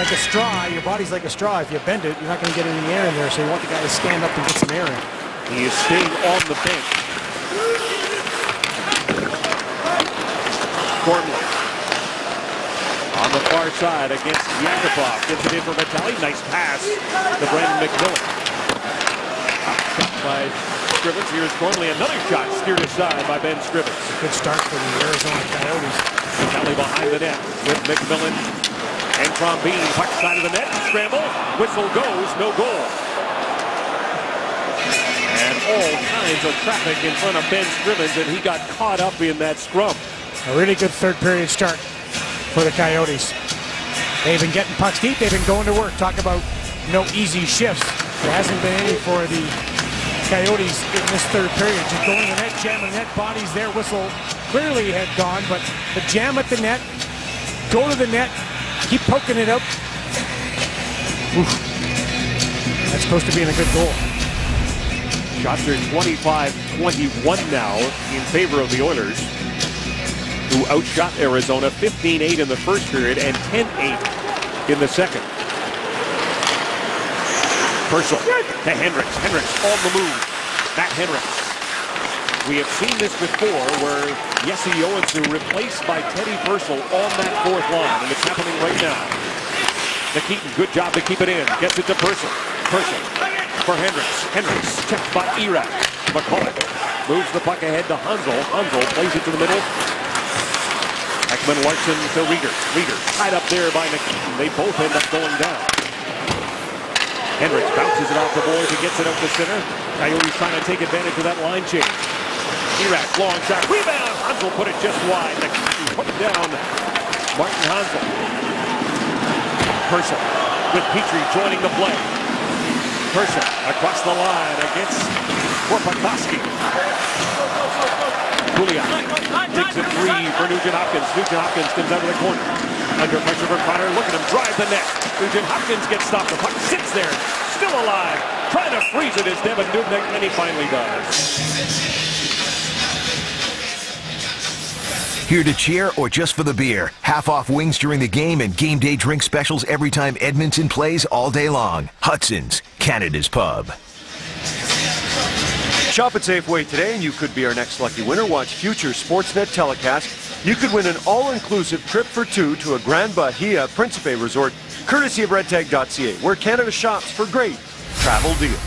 like a straw, your body's like a straw. If you bend it, you're not going to get any air in there. So you want the guy to stand up and get some air in. He is staying on the bench. Gormley on the far side against Yakupov. Gets it in for Vitale. Nice pass to Brandon McMillan. Shot by Scrivens. Here's Gormley. Another shot steered aside by Ben Scrivens. Good start for the Arizona Coyotes. Kelly behind the net with McMillan and Crombeen. Puck side of the net. Scramble. Whistle goes. No goal. And all kinds of traffic in front of Ben Scrivens, and he got caught up in that scrum. A really good third period start for the Coyotes. They've been getting pucks deep. They've been going to work. Talk about no easy shifts. There hasn't been any for the Coyotes in this third period. Just going the net, jamming the net, bodies there, whistle clearly had gone, but the jam at the net, go to the net, keep poking it out. Oof. That's supposed to be in a good goal. Shots are 25-21 now in favor of the Oilers, who outshot Arizona 15-8 in the first period and 10-8 in the second. Purcell to Hendricks. Hendricks on the move. Matt Hendricks. We have seen this before where Jesse Owens replaced by Teddy Purcell on that fourth line, and it's happening right now. Nikitin, good job to keep it in. Gets it to Purcell. Purcell for Hendricks. Hendricks checked by Erat. Michalek moves the puck ahead to Hanzal. Hanzal plays it to the middle. Ekman Larsson to Rieder. Rieder tied up there by Nikitin. They both end up going down. Hendricks bounces it off the boards and gets it up the center. Coyotes trying to take advantage of that line change. Erat, long shot, rebound. Hanzal put it just wide. Nikitin put down Martin Hanzal. Purcell with Petry joining the play. Purcell across the line against Korpikoski. Julia digs a three for Nugent Hopkins. Nugent Hopkins comes out of the corner. Under pressure for Connor. Look at him drive the net. Nugent Hopkins gets stopped. The puck sits there. Still alive. Trying to freeze it is Devan Dubnyk, and he finally does. Here to cheer or just for the beer? Half off wings during the game and game day drink specials every time Edmonton plays all day long. Hudson's, Canada's Pub. Shop at Safeway today and you could be our next lucky winner. Watch future Sportsnet telecast. You could win an all-inclusive trip for two to a Grand Bahia Principe resort, courtesy of redtag.ca, where Canada shops for great travel deals.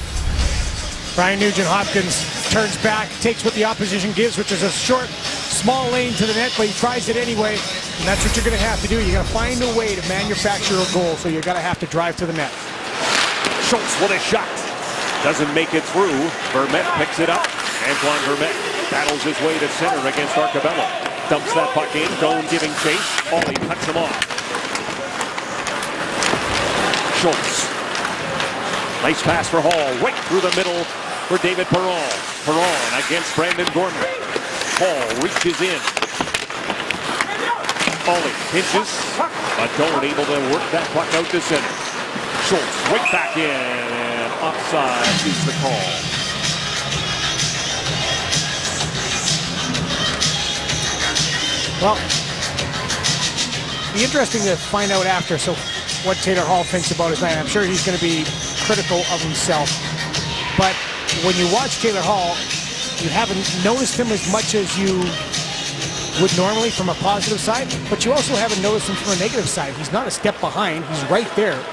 Brian Nugent Hopkins turns back, takes what the opposition gives, which is a short, small lane to the net, but he tries it anyway. And that's what you're going to have to do. you got to find a way to manufacture a goal, so you're going to have to drive to the net. Schultz with a shot. Doesn't make it through. Vermette picks it up. Antoine Vermette battles his way to center against Arcobello. Dumps that puck in. Doan giving chase. Paulie cuts him off. Schultz. Nice pass for Hall. Right through the middle for David Perron. Perron against Brandon Gormley. Hall reaches in. Paulie pinches, but Doan able to work that puck out to center. Schultz right back in, offside is the call. Well, be interesting to find out after. So, what Taylor Hall thinks about his night. I'm sure he's going to be critical of himself. But when you watch Taylor Hall, you haven't noticed him as much as you would normally from a positive side, but you also haven't noticed him from a negative side. He's not a step behind. He's right there.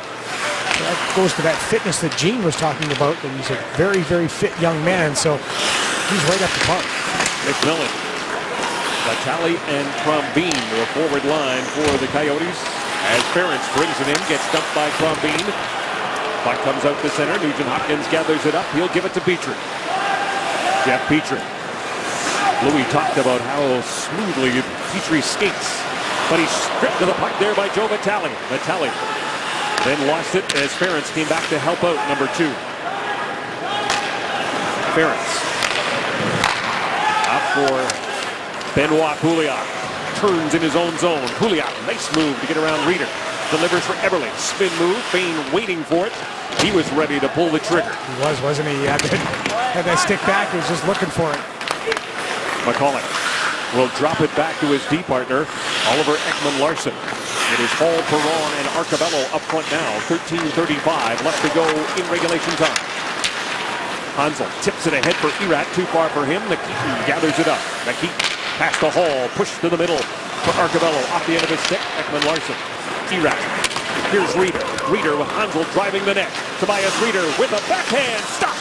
That goes to that fitness that Gene was talking about, that he's a very, very fit young man, so he's right up the park. McMillan, Vitale, and Crombeen, the forward line for the Coyotes. As Ference brings it in, gets dumped by Crombeen. Puck comes out to center. Nugent Hopkins gathers it up. He'll give it to Petry. Jeff Petry. Louie talked about how smoothly Petry skates, but he's stripped of the puck there by Joe Vitale. Vitale then lost it as Ference came back to help out number two. Ference. Up for Benoit Pouliot. Turns in his own zone. Pouliot, nice move to get around Rieder. Delivers for Eberle. Spin move. Bain waiting for it. He was ready to pull the trigger. He was, wasn't he? He had, that, had that stick back. He was just looking for it. Michalek will drop it back to his D partner, Oliver Ekman Larsson. It is Hall, Perron, and Arcobello up front now. 13.35 left to go in regulation time. Hanzal tips it ahead for Erat. Too far for him. Nikitin gathers it up. Nikitin past the Hall. Push to the middle for Arcobello. Off the end of his stick. Ekman Larsson. Erat. Here's Rieder. Rieder with Hanzal driving the net. Tobias Rieder with a backhand. Stop.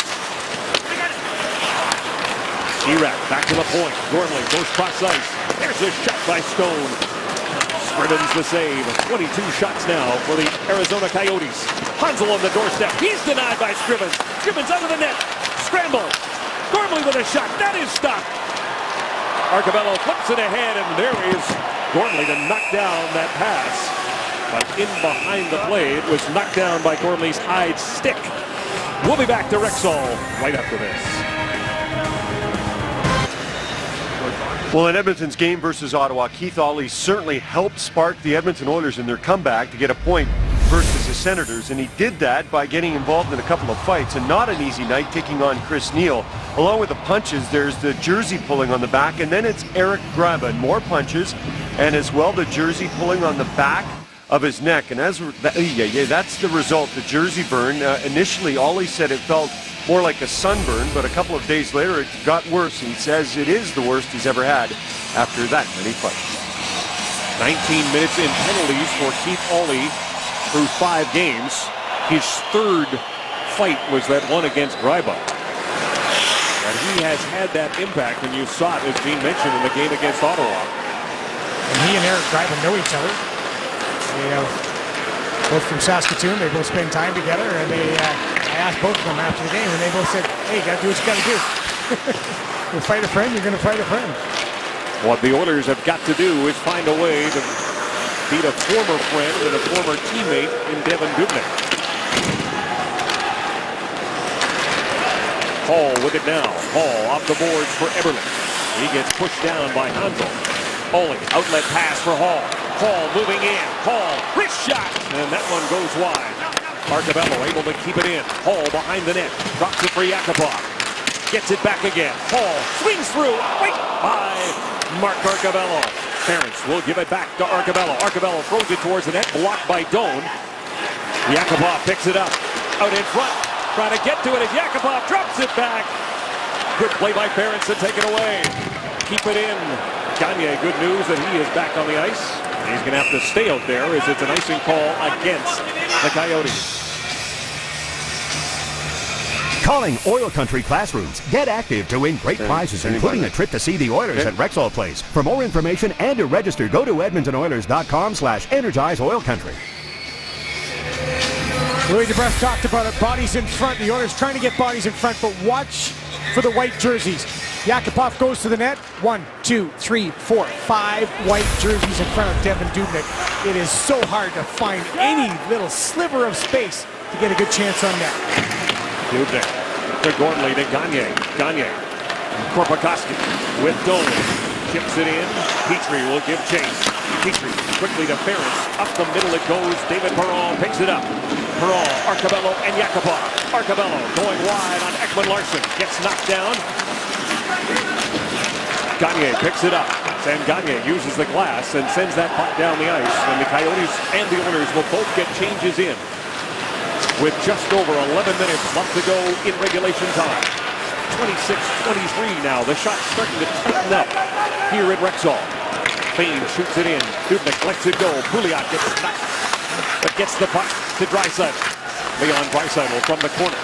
Dirac back to the point. Gormley goes cross ice. There's a shot by Stone. Scrivens the save. 22 shots now for the Arizona Coyotes. Hanzal on the doorstep. He's denied by Scrivens. Scrivens under the net. Scramble. Gormley with a shot. That is stopped. Arcobello flips it ahead, and there is Gormley to knock down that pass. But in behind the play, it was knocked down by Gormley's hide stick. We'll be back to Rexall right after this. Well, in Edmonton's game versus Ottawa, Keith Aulie certainly helped spark the Edmonton Oilers in their comeback to get a point versus the Senators, and he did that by getting involved in a couple of fights, and not an easy night taking on Chris Neil. Along with the punches, there's the jersey pulling on the back, and then it's Eric Gryba, more punches, and as well the jersey pulling on the back of his neck, and as yeah, yeah, that's the result, the jersey burn. Uh, initially, Aulie said it felt more like a sunburn, but a couple of days later it got worse. He says it is the worst he's ever had after that many fights. 19 minutes in penalties for Keith Aulie through five games. His third fight was that one against Gryba. And he has had that impact, and you saw it as being mentioned in the game against Ottawa. And he and Eric Gryba know each other. They both from Saskatoon. They both spend time together, and they. Uh, I asked both of them after the game, and they both said, hey, you got to do what you got to do. *laughs* you fight a friend, you're going to fight a friend. What the Oilers have got to do is find a way to beat a former friend and a former teammate in Devan Dubnyk. Hall with it now. Hall off the boards for Eberle. He gets pushed down by Hanzal. Aulie, outlet pass for Hall. Hall moving in. Hall, wrist shot, and that one goes wide. Arcobello able to keep it in. Hall behind the net. Drops it for Yakupov. Gets it back again. Hall swings through. Right by Mark Arcobello. Ference will give it back to Arcobello. Arcobello throws it towards the net. Blocked by Doan. Yakupov picks it up. Out in front. Trying to get to it as Yakupov drops it back. Good play by Ference to take it away. Keep it in. Gagner, good news that he is back on the ice. He's going to have to stay out there as it's an icing call against the Coyotes. Calling Oil Country Classrooms. Get active to win great prizes, including a trip to see the Oilers at Rexall Place. For more information and to register, go to edmontonoilers.com slash energize oil country. Louie DeBrusk talked about it. Bodies in front. The Oilers trying to get bodies in front, but watch for the white jerseys. Yakupov goes to the net. One, two, three, four, five white jerseys in front of Devan Dubnyk. It is so hard to find any little sliver of space to get a good chance on net. Dubnyk to Gormley to Gagner. Gagner. Korpikoski with Dolan. Chips it in. Petry will give chase. Petry quickly to Ference. Up the middle it goes. David Perron picks it up. Perron, Arcobello, and Yakupov. Arcobello going wide on Ekman Larsson. Gets knocked down. Gagner picks it up. And Gagner uses the glass and sends that puck down the ice. And the Coyotes and the Oilers will both get changes in with just over 11 minutes left to go in regulation time. 26-23 now. The shot's starting to tighten up here at Rexall. Fayne shoots it in. Dubnyk lets it go. Pouliot gets knocked, but gets the puck to Draisaitl. Leon Draisaitl from the corner.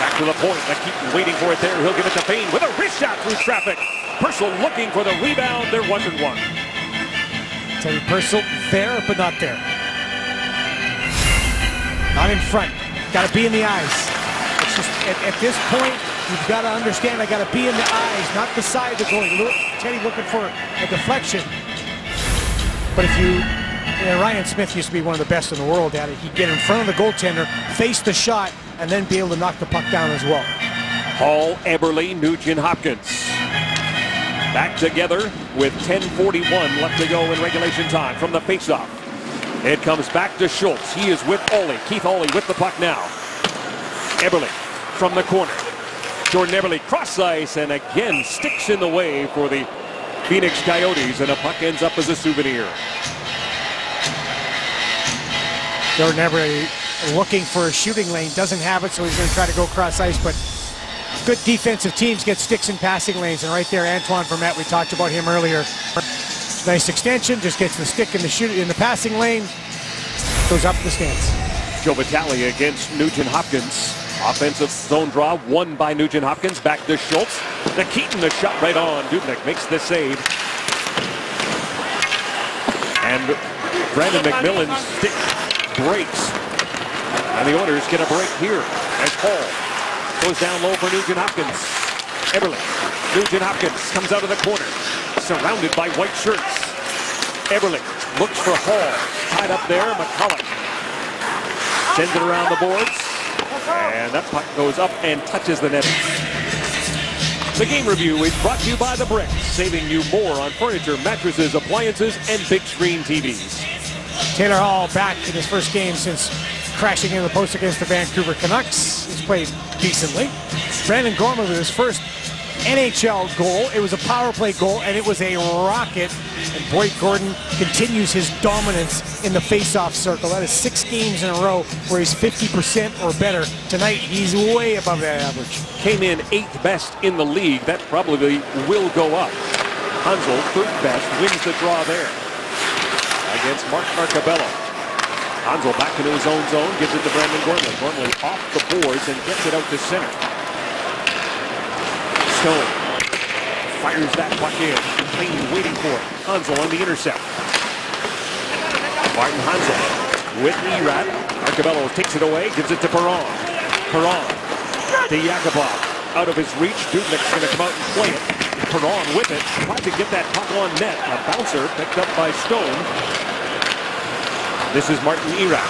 Back to the point. They keep waiting for it there. He'll give it to Fayne with a wrist shot through traffic. Purcell looking for the rebound. They're one and one. Teddy Purcell there, but not there. Not in front. Got to be in the eyes. It's just at, at this point, you've got to understand I got to be in the eyes, not the side of the goalie. Teddy looking for a deflection. But if you, you know, Ryan Smyth used to be one of the best in the world at it. He'd get in front of the goaltender, face the shot, and then be able to knock the puck down as well. Hall, Eberle, Nugent Hopkins. Back together with 10.41 left to go in regulation time from the faceoff. It comes back to Schultz. He is with Aulie. Keith Aulie with the puck now. Eberle from the corner. Jordan Eberle cross ice and again sticks in the way for the Phoenix Coyotes and a puck ends up as a souvenir. Jordan Eberle looking for a shooting lane. Doesn't have it so he's going to try to go cross ice but good defensive teams get sticks in passing lanes and right there Antoine Vermette we talked about him earlier. Nice extension, just gets the stick in the shoot in the passing lane, goes up the stance. Joe Vitale against Nugent Hopkins. Offensive zone draw won by Nugent Hopkins. Back to Schultz. The Keaton, the shot right on. Dubnyk makes the save. And Brandon McMillan's stick breaks. And the Oilers get a break here as Hall goes down low for Nugent Hopkins. Eberle. Nugent Hopkins comes out of the corner. Surrounded by white shirts. Eberle looks for Hall. Tied up there. Michalek sends it around the boards. And that puck goes up and touches the net. The game review is brought to you by The Brick, saving you more on furniture, mattresses, appliances, and big screen TVs. Taylor Hall back in his first game since crashing into the post against the Vancouver Canucks. He's played decently. Brandon Gormley with his first NHL goal. It was a power play goal, and it was a rocket. And Boyd Gordon continues his dominance in the face-off circle. That is six games in a row where he's 50% or better. Tonight, he's way above that average. Came in eighth best in the league. That probably will go up. Hanzal, third best, wins the draw there against Mark Arcobello. Hanzal back into his own zone, gives it to Brandon Gormley. Gormley off the boards and gets it out to center. Stone fires that puck in. Clean waiting for it. Hanzal on the intercept. Martin Hanzal with Erat. Arcobello takes it away, gives it to Perron. Perron to Yakupov. Out of his reach. Dubnyk's going to come out and play it. Perron with it. Tried to get that puck on net. A bouncer picked up by Stone. This is Martin Erat.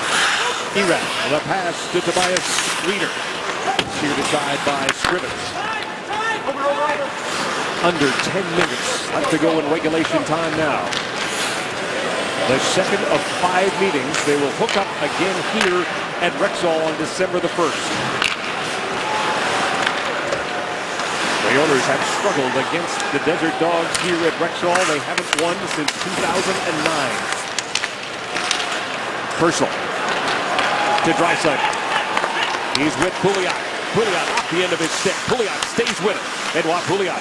Erat, the pass to Tobias Rieder. Steered aside by Scrivens under 10 minutes left to go in regulation time now. The second of five meetings. They will hook up again here at Rexall on December the 1st. The Oilers have struggled against the Desert Dogs here at Rexall. They haven't won since 2009. Purcell to Draisaitl. He's with Pouliot. Pouliot off the end of his stick. Pouliot stays with it. Edouard Pouliot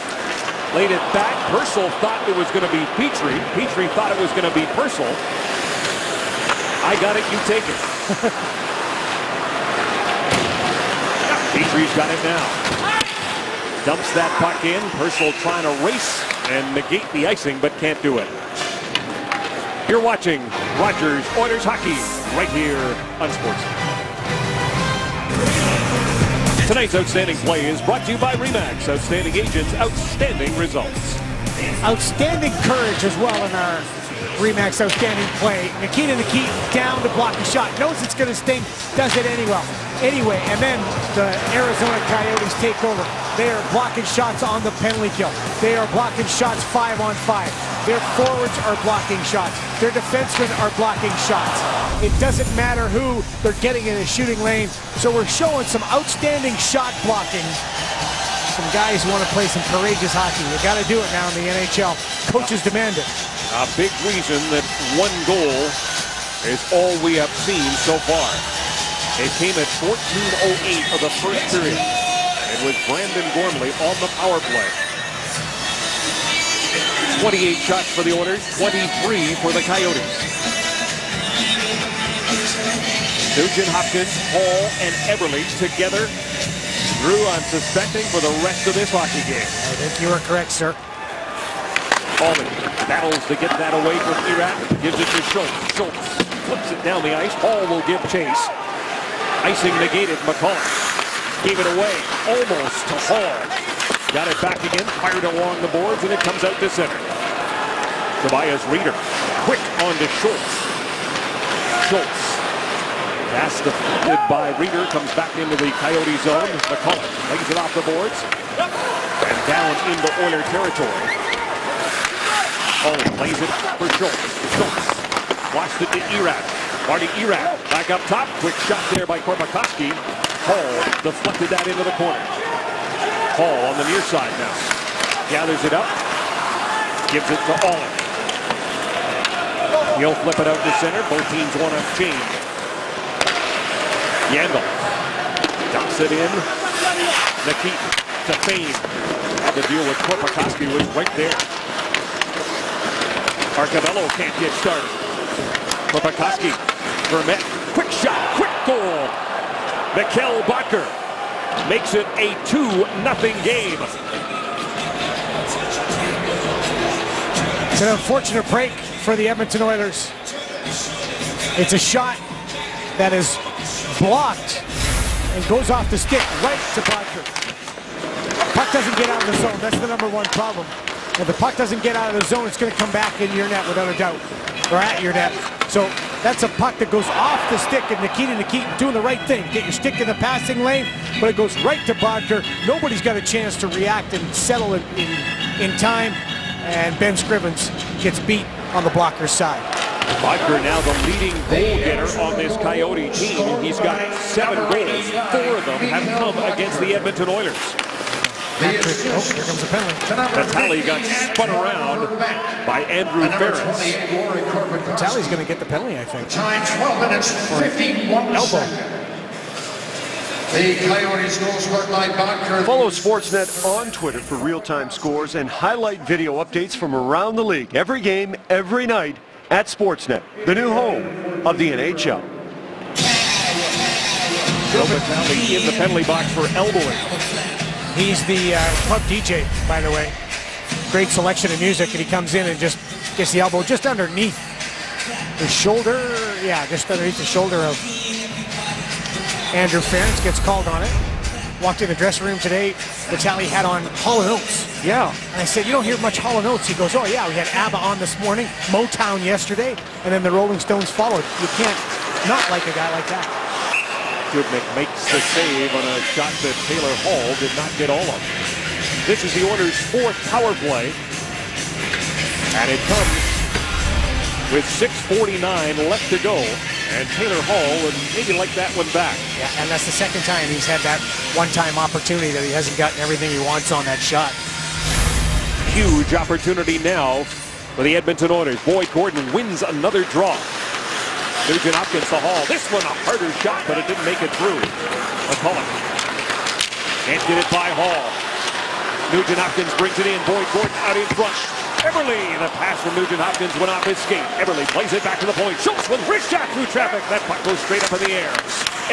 laid it back. Purcell thought it was going to be Petry. Petry thought it was going to be Purcell. I got it, you take it. *laughs* Petry's got it now. Dumps that puck in. Purcell trying to race and negate the icing, but can't do it. You're watching Rogers Oilers Hockey right here on Sportsnet. Tonight's outstanding play is brought to you by REMAX. Outstanding agents, outstanding results. Outstanding courage as well in our REMAX outstanding play. Nikita Nikitin down to block the shot. Knows it's going to sting. Does it anyway. Anyway, and then the Arizona Coyotes take over. They are blocking shots on the penalty kill. They are blocking shots five on five. Their forwards are blocking shots. Their defensemen are blocking shots. It doesn't matter who they're getting in the shooting lane. So we're showing some outstanding shot blocking. Some guys want to play some courageous hockey. You got to do it now in the NHL. Coaches demand it. A big reason that one goal is all we have seen so far. It came at 14.08 of the first period. It was Brandon Gormley on the power play. 28 shots for the Oilers, 23 for the Coyotes. Nugent Hopkins, Hall, and Eberle together. Drew, I'm suspecting for the rest of this hockey game. I think you are correct, sir. Allman battles to get that away from Erat. Gives it to Schultz. Schultz flips it down the ice. Hall will give chase. Icing negated. Michalek gave it away almost to Hall. Got it back again. Fired along the boards, and it comes out to center. Tobias Rieder. Quick on to Schultz. Schultz. Pass deflected by Rieder. Comes back into the Coyote zone. Michalek lays it off the boards. And down into Oiler territory. Oh, plays it for Schultz. Schultz watched it to Erat. Marty Erat back up top. Quick shot there by Korpikoski. Hall deflected that into the corner. Hall on the near side now. Gathers it up. Gives it to Allen. He'll flip it out to center. Both teams want to change. Yandle dumps it in. Nikitin to Fayne. Had to deal with Korpikoski was right there. Arcobello can't get started. Korpikoski, Vermette, quick shot, quick goal. Mikkel Boedker makes it a 2-0 game. It's an unfortunate break for the Edmonton Oilers. It's a shot that is blocked and goes off the stick right to Boedker. Puck doesn't get out of the zone. That's the number one problem. If the puck doesn't get out of the zone, it's going to come back in your net without a doubt, or at your net. So that's a puck that goes off the stick, and Nikita Nikitin doing the right thing. Get your stick in the passing lane, but it goes right to Boedker. Nobody's got a chance to react and settle it in, in time, and Ben Scrivens gets beat on the blocker's side. Boedker now the leading goal getter on this Coyote team. He's got seven goals. Four of them have come against the Edmonton Oilers. Patrick, oh, here comes a penalty. Vitale got spun around by Andrew Ference. Vitale's going to get the penalty, I think. Time 12 minutes, 51 Elbow. The Coyotes goal scored by Boedker. Follow Sportsnet on Twitter for real-time scores and highlight video updates from around the league. Every game, every night at Sportsnet, the new home of the NHL. Joe Vitale in the penalty box for elbowing. He's the uh, club DJ, by the way. Great selection of music, and he comes in and just gets the elbow just underneath the shoulder. Yeah, just underneath the shoulder of Andrew Ference gets called on it. Walked in the dressing room today. Vitale had on Hall & Oates. Yeah. And I said, you don't hear much Hall & Oates. He goes, oh yeah, we had ABBA on this morning, Motown yesterday, and then the Rolling Stones followed. You can't not like a guy like that. Dubnyk makes the save on a shot that Taylor Hall did not get all of. This is the Oilers' fourth power play. And it comes with 6.49 left to go. And Taylor Hall would maybe like that one back. Yeah, and that's the second time he's had that one-time opportunity that he hasn't gotten everything he wants on that shot. Huge opportunity now for the Edmonton Oilers. Boyd Gordon wins another draw. Nugent Hopkins to Hall. This one a harder shot, but it didn't make it through. Michalek can't get it by Hall. Nugent Hopkins brings it in. Boyd Gordon out in front. Eberle, the pass from Nugent Hopkins went off his skate. Eberle plays it back to the point. Schultz with wrist shot through traffic. That puck goes straight up in the air.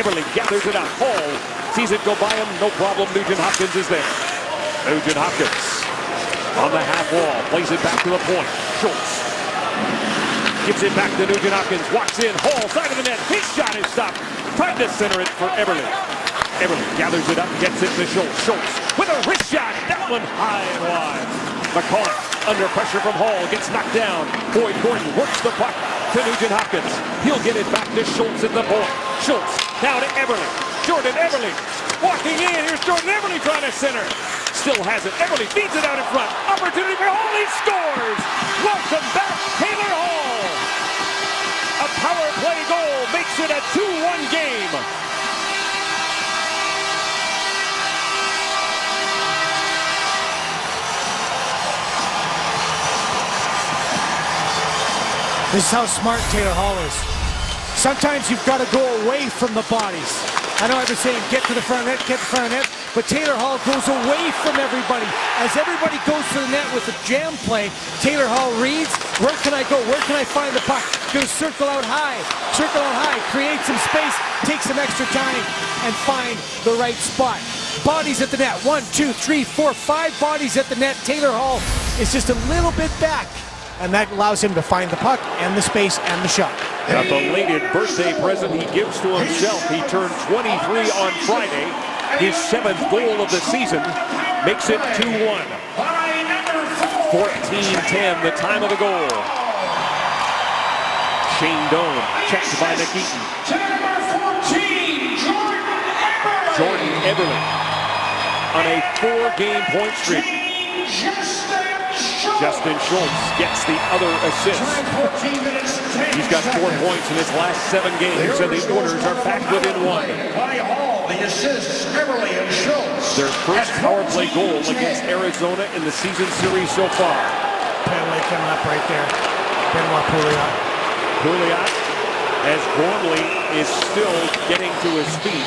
Eberle gathers it up. Hall sees it go by him. No problem. Nugent Hopkins is there. Nugent Hopkins on the half wall. Plays it back to the point. Schultz gives it back to Nugent Hopkins. Walks in. Hall, side of the net. His shot is stopped. Trying to center it for Eberle. Eberle gathers it up, gets it to Schultz. Schultz with a wrist shot. That one high and wide. Michalek under pressure from Hall gets knocked down. Boyd Gordon works the puck to Nugent Hopkins. He'll get it back to Schultz at the point. Schultz now to Eberle. Jordan Eberle walking in. Here's Jordan Eberle trying to center. Still has it. Eberle feeds it out in front. Opportunity for Hall. He scores. Welcome back, Taylor Hall. A power play goal makes it a 2-1 game. This is how smart Taylor Hall is. Sometimes you've got to go away from the bodies. I know I've been saying get to the front of net, get to the front of net, but Taylor Hall goes away from everybody. As everybody goes to the net with the jam play, Taylor Hall reads, where can I go? Where can I find the puck? Gonna circle out high, circle out high, create some space, take some extra time, and find the right spot. Bodies at the net, one, two, three, four, five bodies at the net. Taylor Hall is just a little bit back, and that allows him to find the puck and the space and the shot. A belated birthday present he gives to himself. He turned 23 on Friday. His seventh goal of the season makes it 2-1. 14-10, the time of the goal. Shane Doan checked by Nikitin. Jordan Eberle on a four-game point streak. Justin Schultz gets the other assist. He's got four points in his last seven games, and the Oilers are back within one. The assists, Eberle and Schultz. Their first power play goal against Arizona in the season series so far. Penalty coming up right there. Benoit Pouliot. Pouliot, as Gormley is still getting to his feet.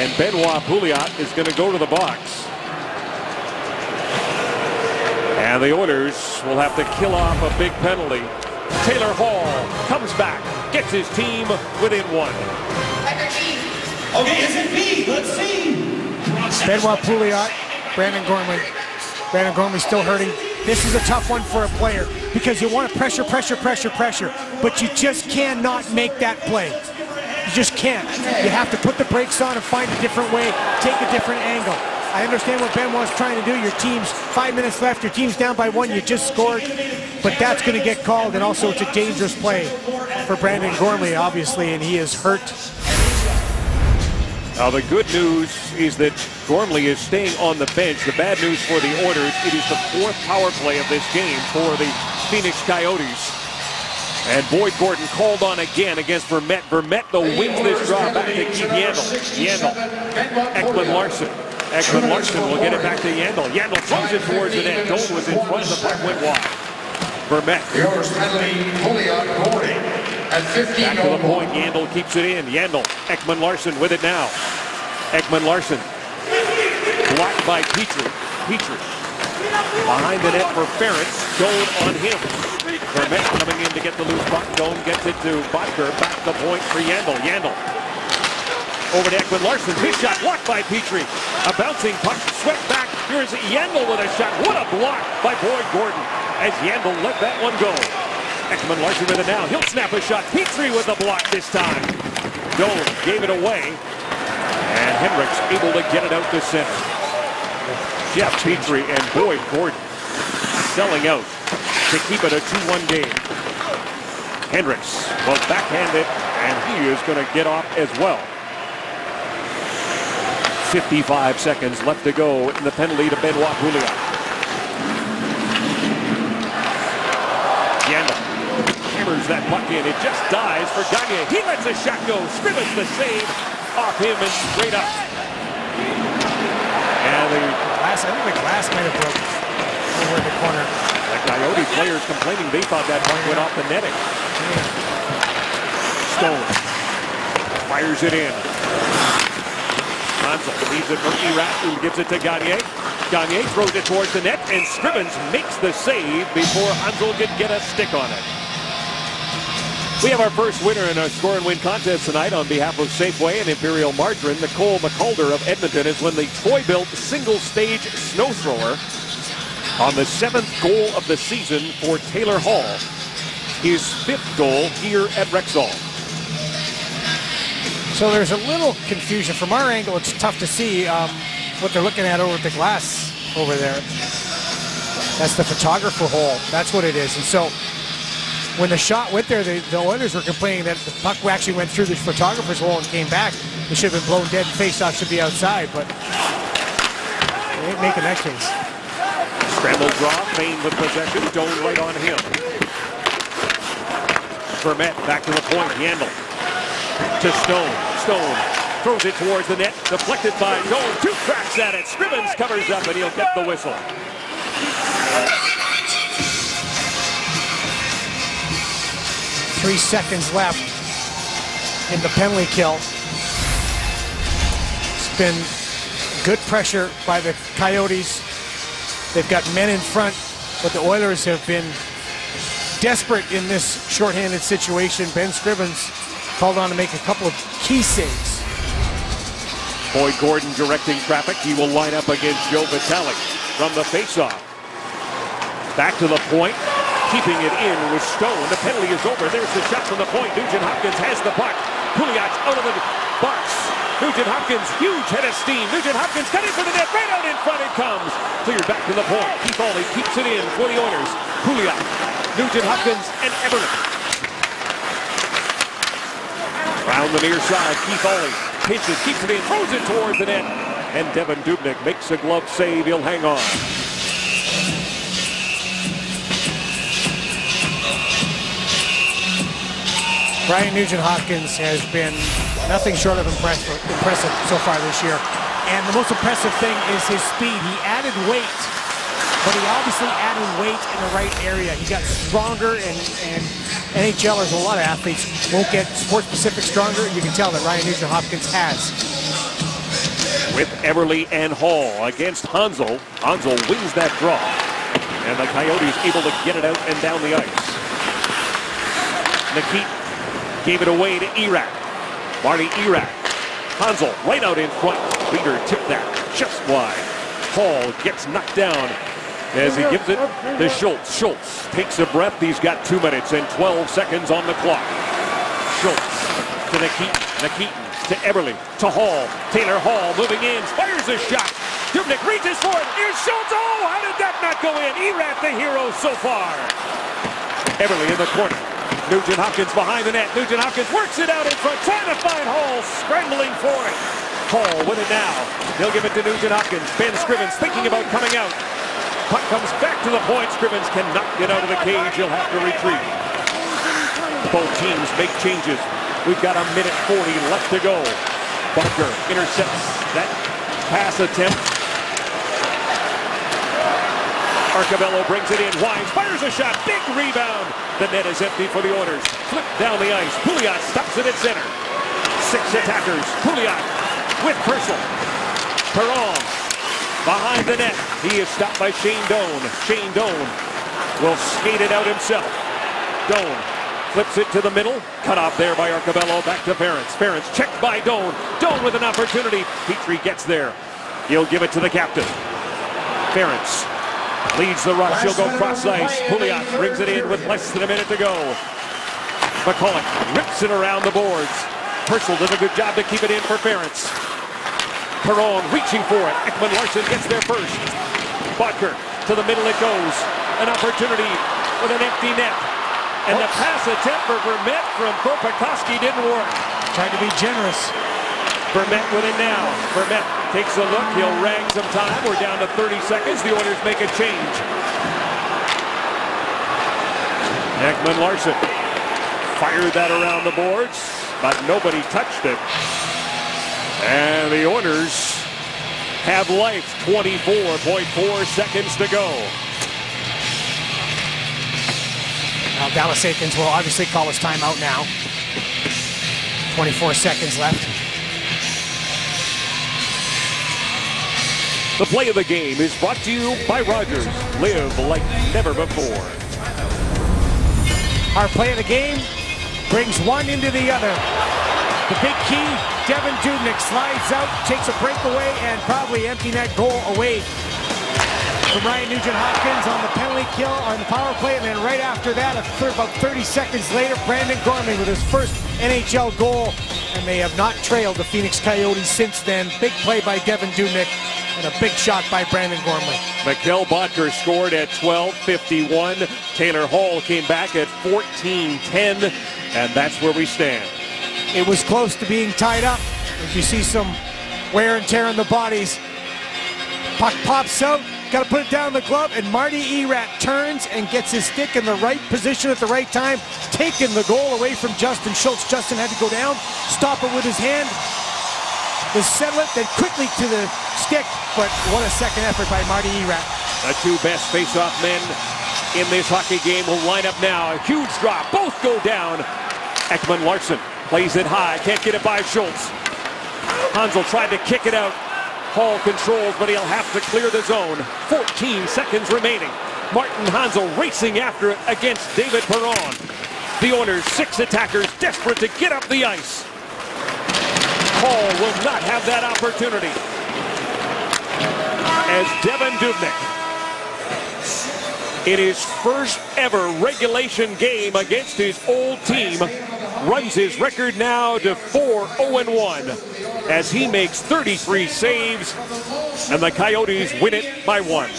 And Benoit Pouliot is going to go to the box. And the Oilers will have to kill off a big penalty. Taylor Hall comes back, gets his team within one. Okay, is it B? Let's see. Benoit Pouliot, Brandon Gormley. Brandon Gormley still hurting. This is a tough one for a player because you want to pressure, pressure, pressure, pressure, but you just cannot make that play. You just can't. You have to put the brakes on and find a different way, take a different angle. I understand what Benoit's trying to do. Your team's five minutes left. Your team's down by one. You just scored. But that's going to get called. And also, it's a dangerous play for Brandon Gormley, obviously, and he is hurt. Now, the good news is that Gormley is staying on the bench. The bad news for the Oilers, it is the fourth power play of this game for the Phoenix Coyotes. And Boyd Gordon called on again against Vermette. Vermette, though, wins this draw back to Yandle. Yandle, Ekman Larsson. Ekman Larsson will get it back to Yandle. Yandle throws it towards the net. Doan was in front. Of the puck went wide. Vermette. Yours penalty, Pouliot Gordy at 15 Back to the point. Yandle keeps it in. Yandle. Ekman Larsson with it now. Ekman Larsson. Blocked by Petry. Petry. Behind the net for Ference. Doan on him. Vermette coming in to get the loose puck. Doan gets it to Boedker. Back the point for Yandle. Yandle. Over to Ekman Larsson. His shot blocked by Petry. A bouncing puck swept back. Here's Yandle with a shot. What a block by Boyd Gordon as Yandle let that one go. Ekman Larsson with it now. He'll snap a shot. Petry with the block this time. Doan gave it away. And Hendricks able to get it out to center. Jeff Petry and Boyd Gordon selling out to keep it a 2-1 game. Hendricks will backhand it, and he is going to get off as well. 55 seconds left to go in the penalty to Benoit Pouliot. Yandle that puck in. It just dies for Gagner. He lets a shot go. Scrimmage the save off him and straight up. And the glass, I think the glass might have broken over in the corner. The Coyote players complaining they thought that puck went off the netting. Stone fires it in. Hanzal leaves it for Erat, who gives it to Gagner. Gagner throws it towards the net, and Scrivens makes the save before Hanzal could get a stick on it. We have our first winner in our score and win contest tonight on behalf of Safeway and Imperial Margarine. Nicole McCulder of Edmonton has won the Troy-Bilt single-stage snow thrower on the seventh goal of the season for Taylor Hall. His fifth goal here at Rexall. So there's a little confusion. From our angle, it's tough to see um, what they're looking at over the glass over there. That's the photographer hole. That's what it is. And so when the shot went there, the, the Oilers were complaining that the puck actually went through the photographer's hole and came back. It should have been blown dead. Face-off should be outside, but they ain't making that case. Scramble draw, Fayne with possession, Doan right on him. Vermette back to the point, Yandle to Stone. Stone throws it towards the net, deflected by Doan. Two cracks at it. Scrivens covers up and he'll get the whistle. Three seconds left in the penalty kill. It's been good pressure by the Coyotes. They've got men in front, but the Oilers have been desperate in this shorthanded situation. Ben Scrivens called on to make a couple of key saves. Boyd Gordon directing traffic. He will line up against Joe Vitale from the faceoff. Back to the point, keeping it in with Stone. The penalty is over. There's the shot from the point. Nugent Hopkins has the puck. Pouliot's out of the box. Nugent Hopkins, huge head of steam. Nugent Hopkins cutting for the net. Right out in front it comes. Cleared back to the point. Keith Aulie keeps it in for the Oilers. Pouliot, Nugent Hopkins, and Eberle. Round the near side, Keith Aulie pitches, keeps it in, throws it towards the net. And Devan Dubnyk makes a glove save. He'll hang on. Ryan Nugent-Hopkins has been nothing short of impressive, impressive so far this year. And the most impressive thing is his speed. He added weight, but he obviously added weight in the right area. He got stronger, and, and NHLers, a lot of athletes, won't get sport-specific stronger. You can tell that Ryan Nugent-Hopkins has. With Eberle and Hall against Hanzal. Hanzal wins that draw. And the Coyotes able to get it out and down the ice. Nikit gave it away to Erat. Marty Erat Hanzal right out in front. Rieder tipped that just wide. Hall gets knocked down as he gives it to Schultz. Schultz takes a breath. He's got two minutes and 12 seconds on the clock. Schultz to Nikitin. Nikitin to Eberle. To Hall. Taylor Hall moving in. Fires a shot. Dubnyk reaches for it. Here's Schultz. Oh, how did that not go in? Erat the hero so far. Eberle in the corner. Nugent Hopkins behind the net. Nugent Hopkins works it out in front, trying to find Hall, scrambling for it. Hall with it now. He'll give it to Nugent Hopkins. Ben Scrivens thinking about coming out. Puck comes back to the point. Scrivens cannot get out of the cage. He'll have to retreat. Both teams make changes. We've got a minute 40 left to go. Barker intercepts that pass attempt. Arcobello brings it in. Wines fires a shot. Big rebound. The net is empty for the orders. Flip down the ice. Pouliot stops it at center. Six attackers. Pouliot with Purcell. Perron behind the net. He is stopped by Shane Doan. Shane Doan will skate it out himself. Doan flips it to the middle. Cut off there by Arcobello. Back to Ference. Ference checked by Doan. Doan with an opportunity. Petry gets there. He'll give it to the captain. Ference leads the rush. He'll go cross ice. Pouliot brings it in with less than a minute to go. Michalek rips it around the boards. Purcell does a good job to keep it in for Ference. Perron reaching for it. Ekman Larsson gets there first. Boedker to the middle it goes. An opportunity with an empty net. And the pass attempt for Vermette from Korpikoski didn't work. Tried to be generous. Vermette with it now. Vermette takes a look. He'll rag some time. We're down to 30 seconds. The Oilers make a change. Ekman Larsson fired that around the boards, but nobody touched it. And the Oilers have life. 24.4 seconds to go. Now Dallas Eakins will obviously call his timeout now. 24 seconds left. The play of the game is brought to you by Rogers. Live like never before. Our play of the game brings one into the other. The big key, Devan Dubnyk slides out, takes a breakaway, and probably empty net goal away from Ryan Nugent-Hopkins on the penalty kill on the power play. And then right after that, about 30 seconds later, Brandon Gormley with his first NHL goal. And they have not trailed the Phoenix Coyotes since then. Big play by Devan Dubnyk and a big shot by Brandon Gormley. Mikkel Boedker scored at 12.51. Taylor Hall came back at 14.10. And that's where we stand. It was close to being tied up. As you see some wear and tear in the bodies. Puck pops out. Got to put it down the glove, and Marty Erat turns and gets his stick in the right position at the right time, taking the goal away from Justin Schultz. Justin had to go down, stop it with his hand, the settle it, then quickly to the stick. But what a second effort by Marty Erat. The two best face-off men in this hockey game will line up now. A huge drop. Both go down. Ekman Larsson plays it high. Can't get it by Schultz. Hanzal tried to kick it out. Hall controls, but he'll have to clear the zone. 14 seconds remaining. Martin Hanzal racing after it against David Perron. The Oilers, six attackers desperate to get up the ice. Hall will not have that opportunity. As Devan Dubnyk, in his first ever regulation game against his old team, runs his record now to 4-0-1 as he makes 33 saves, and the Coyotes win it by one.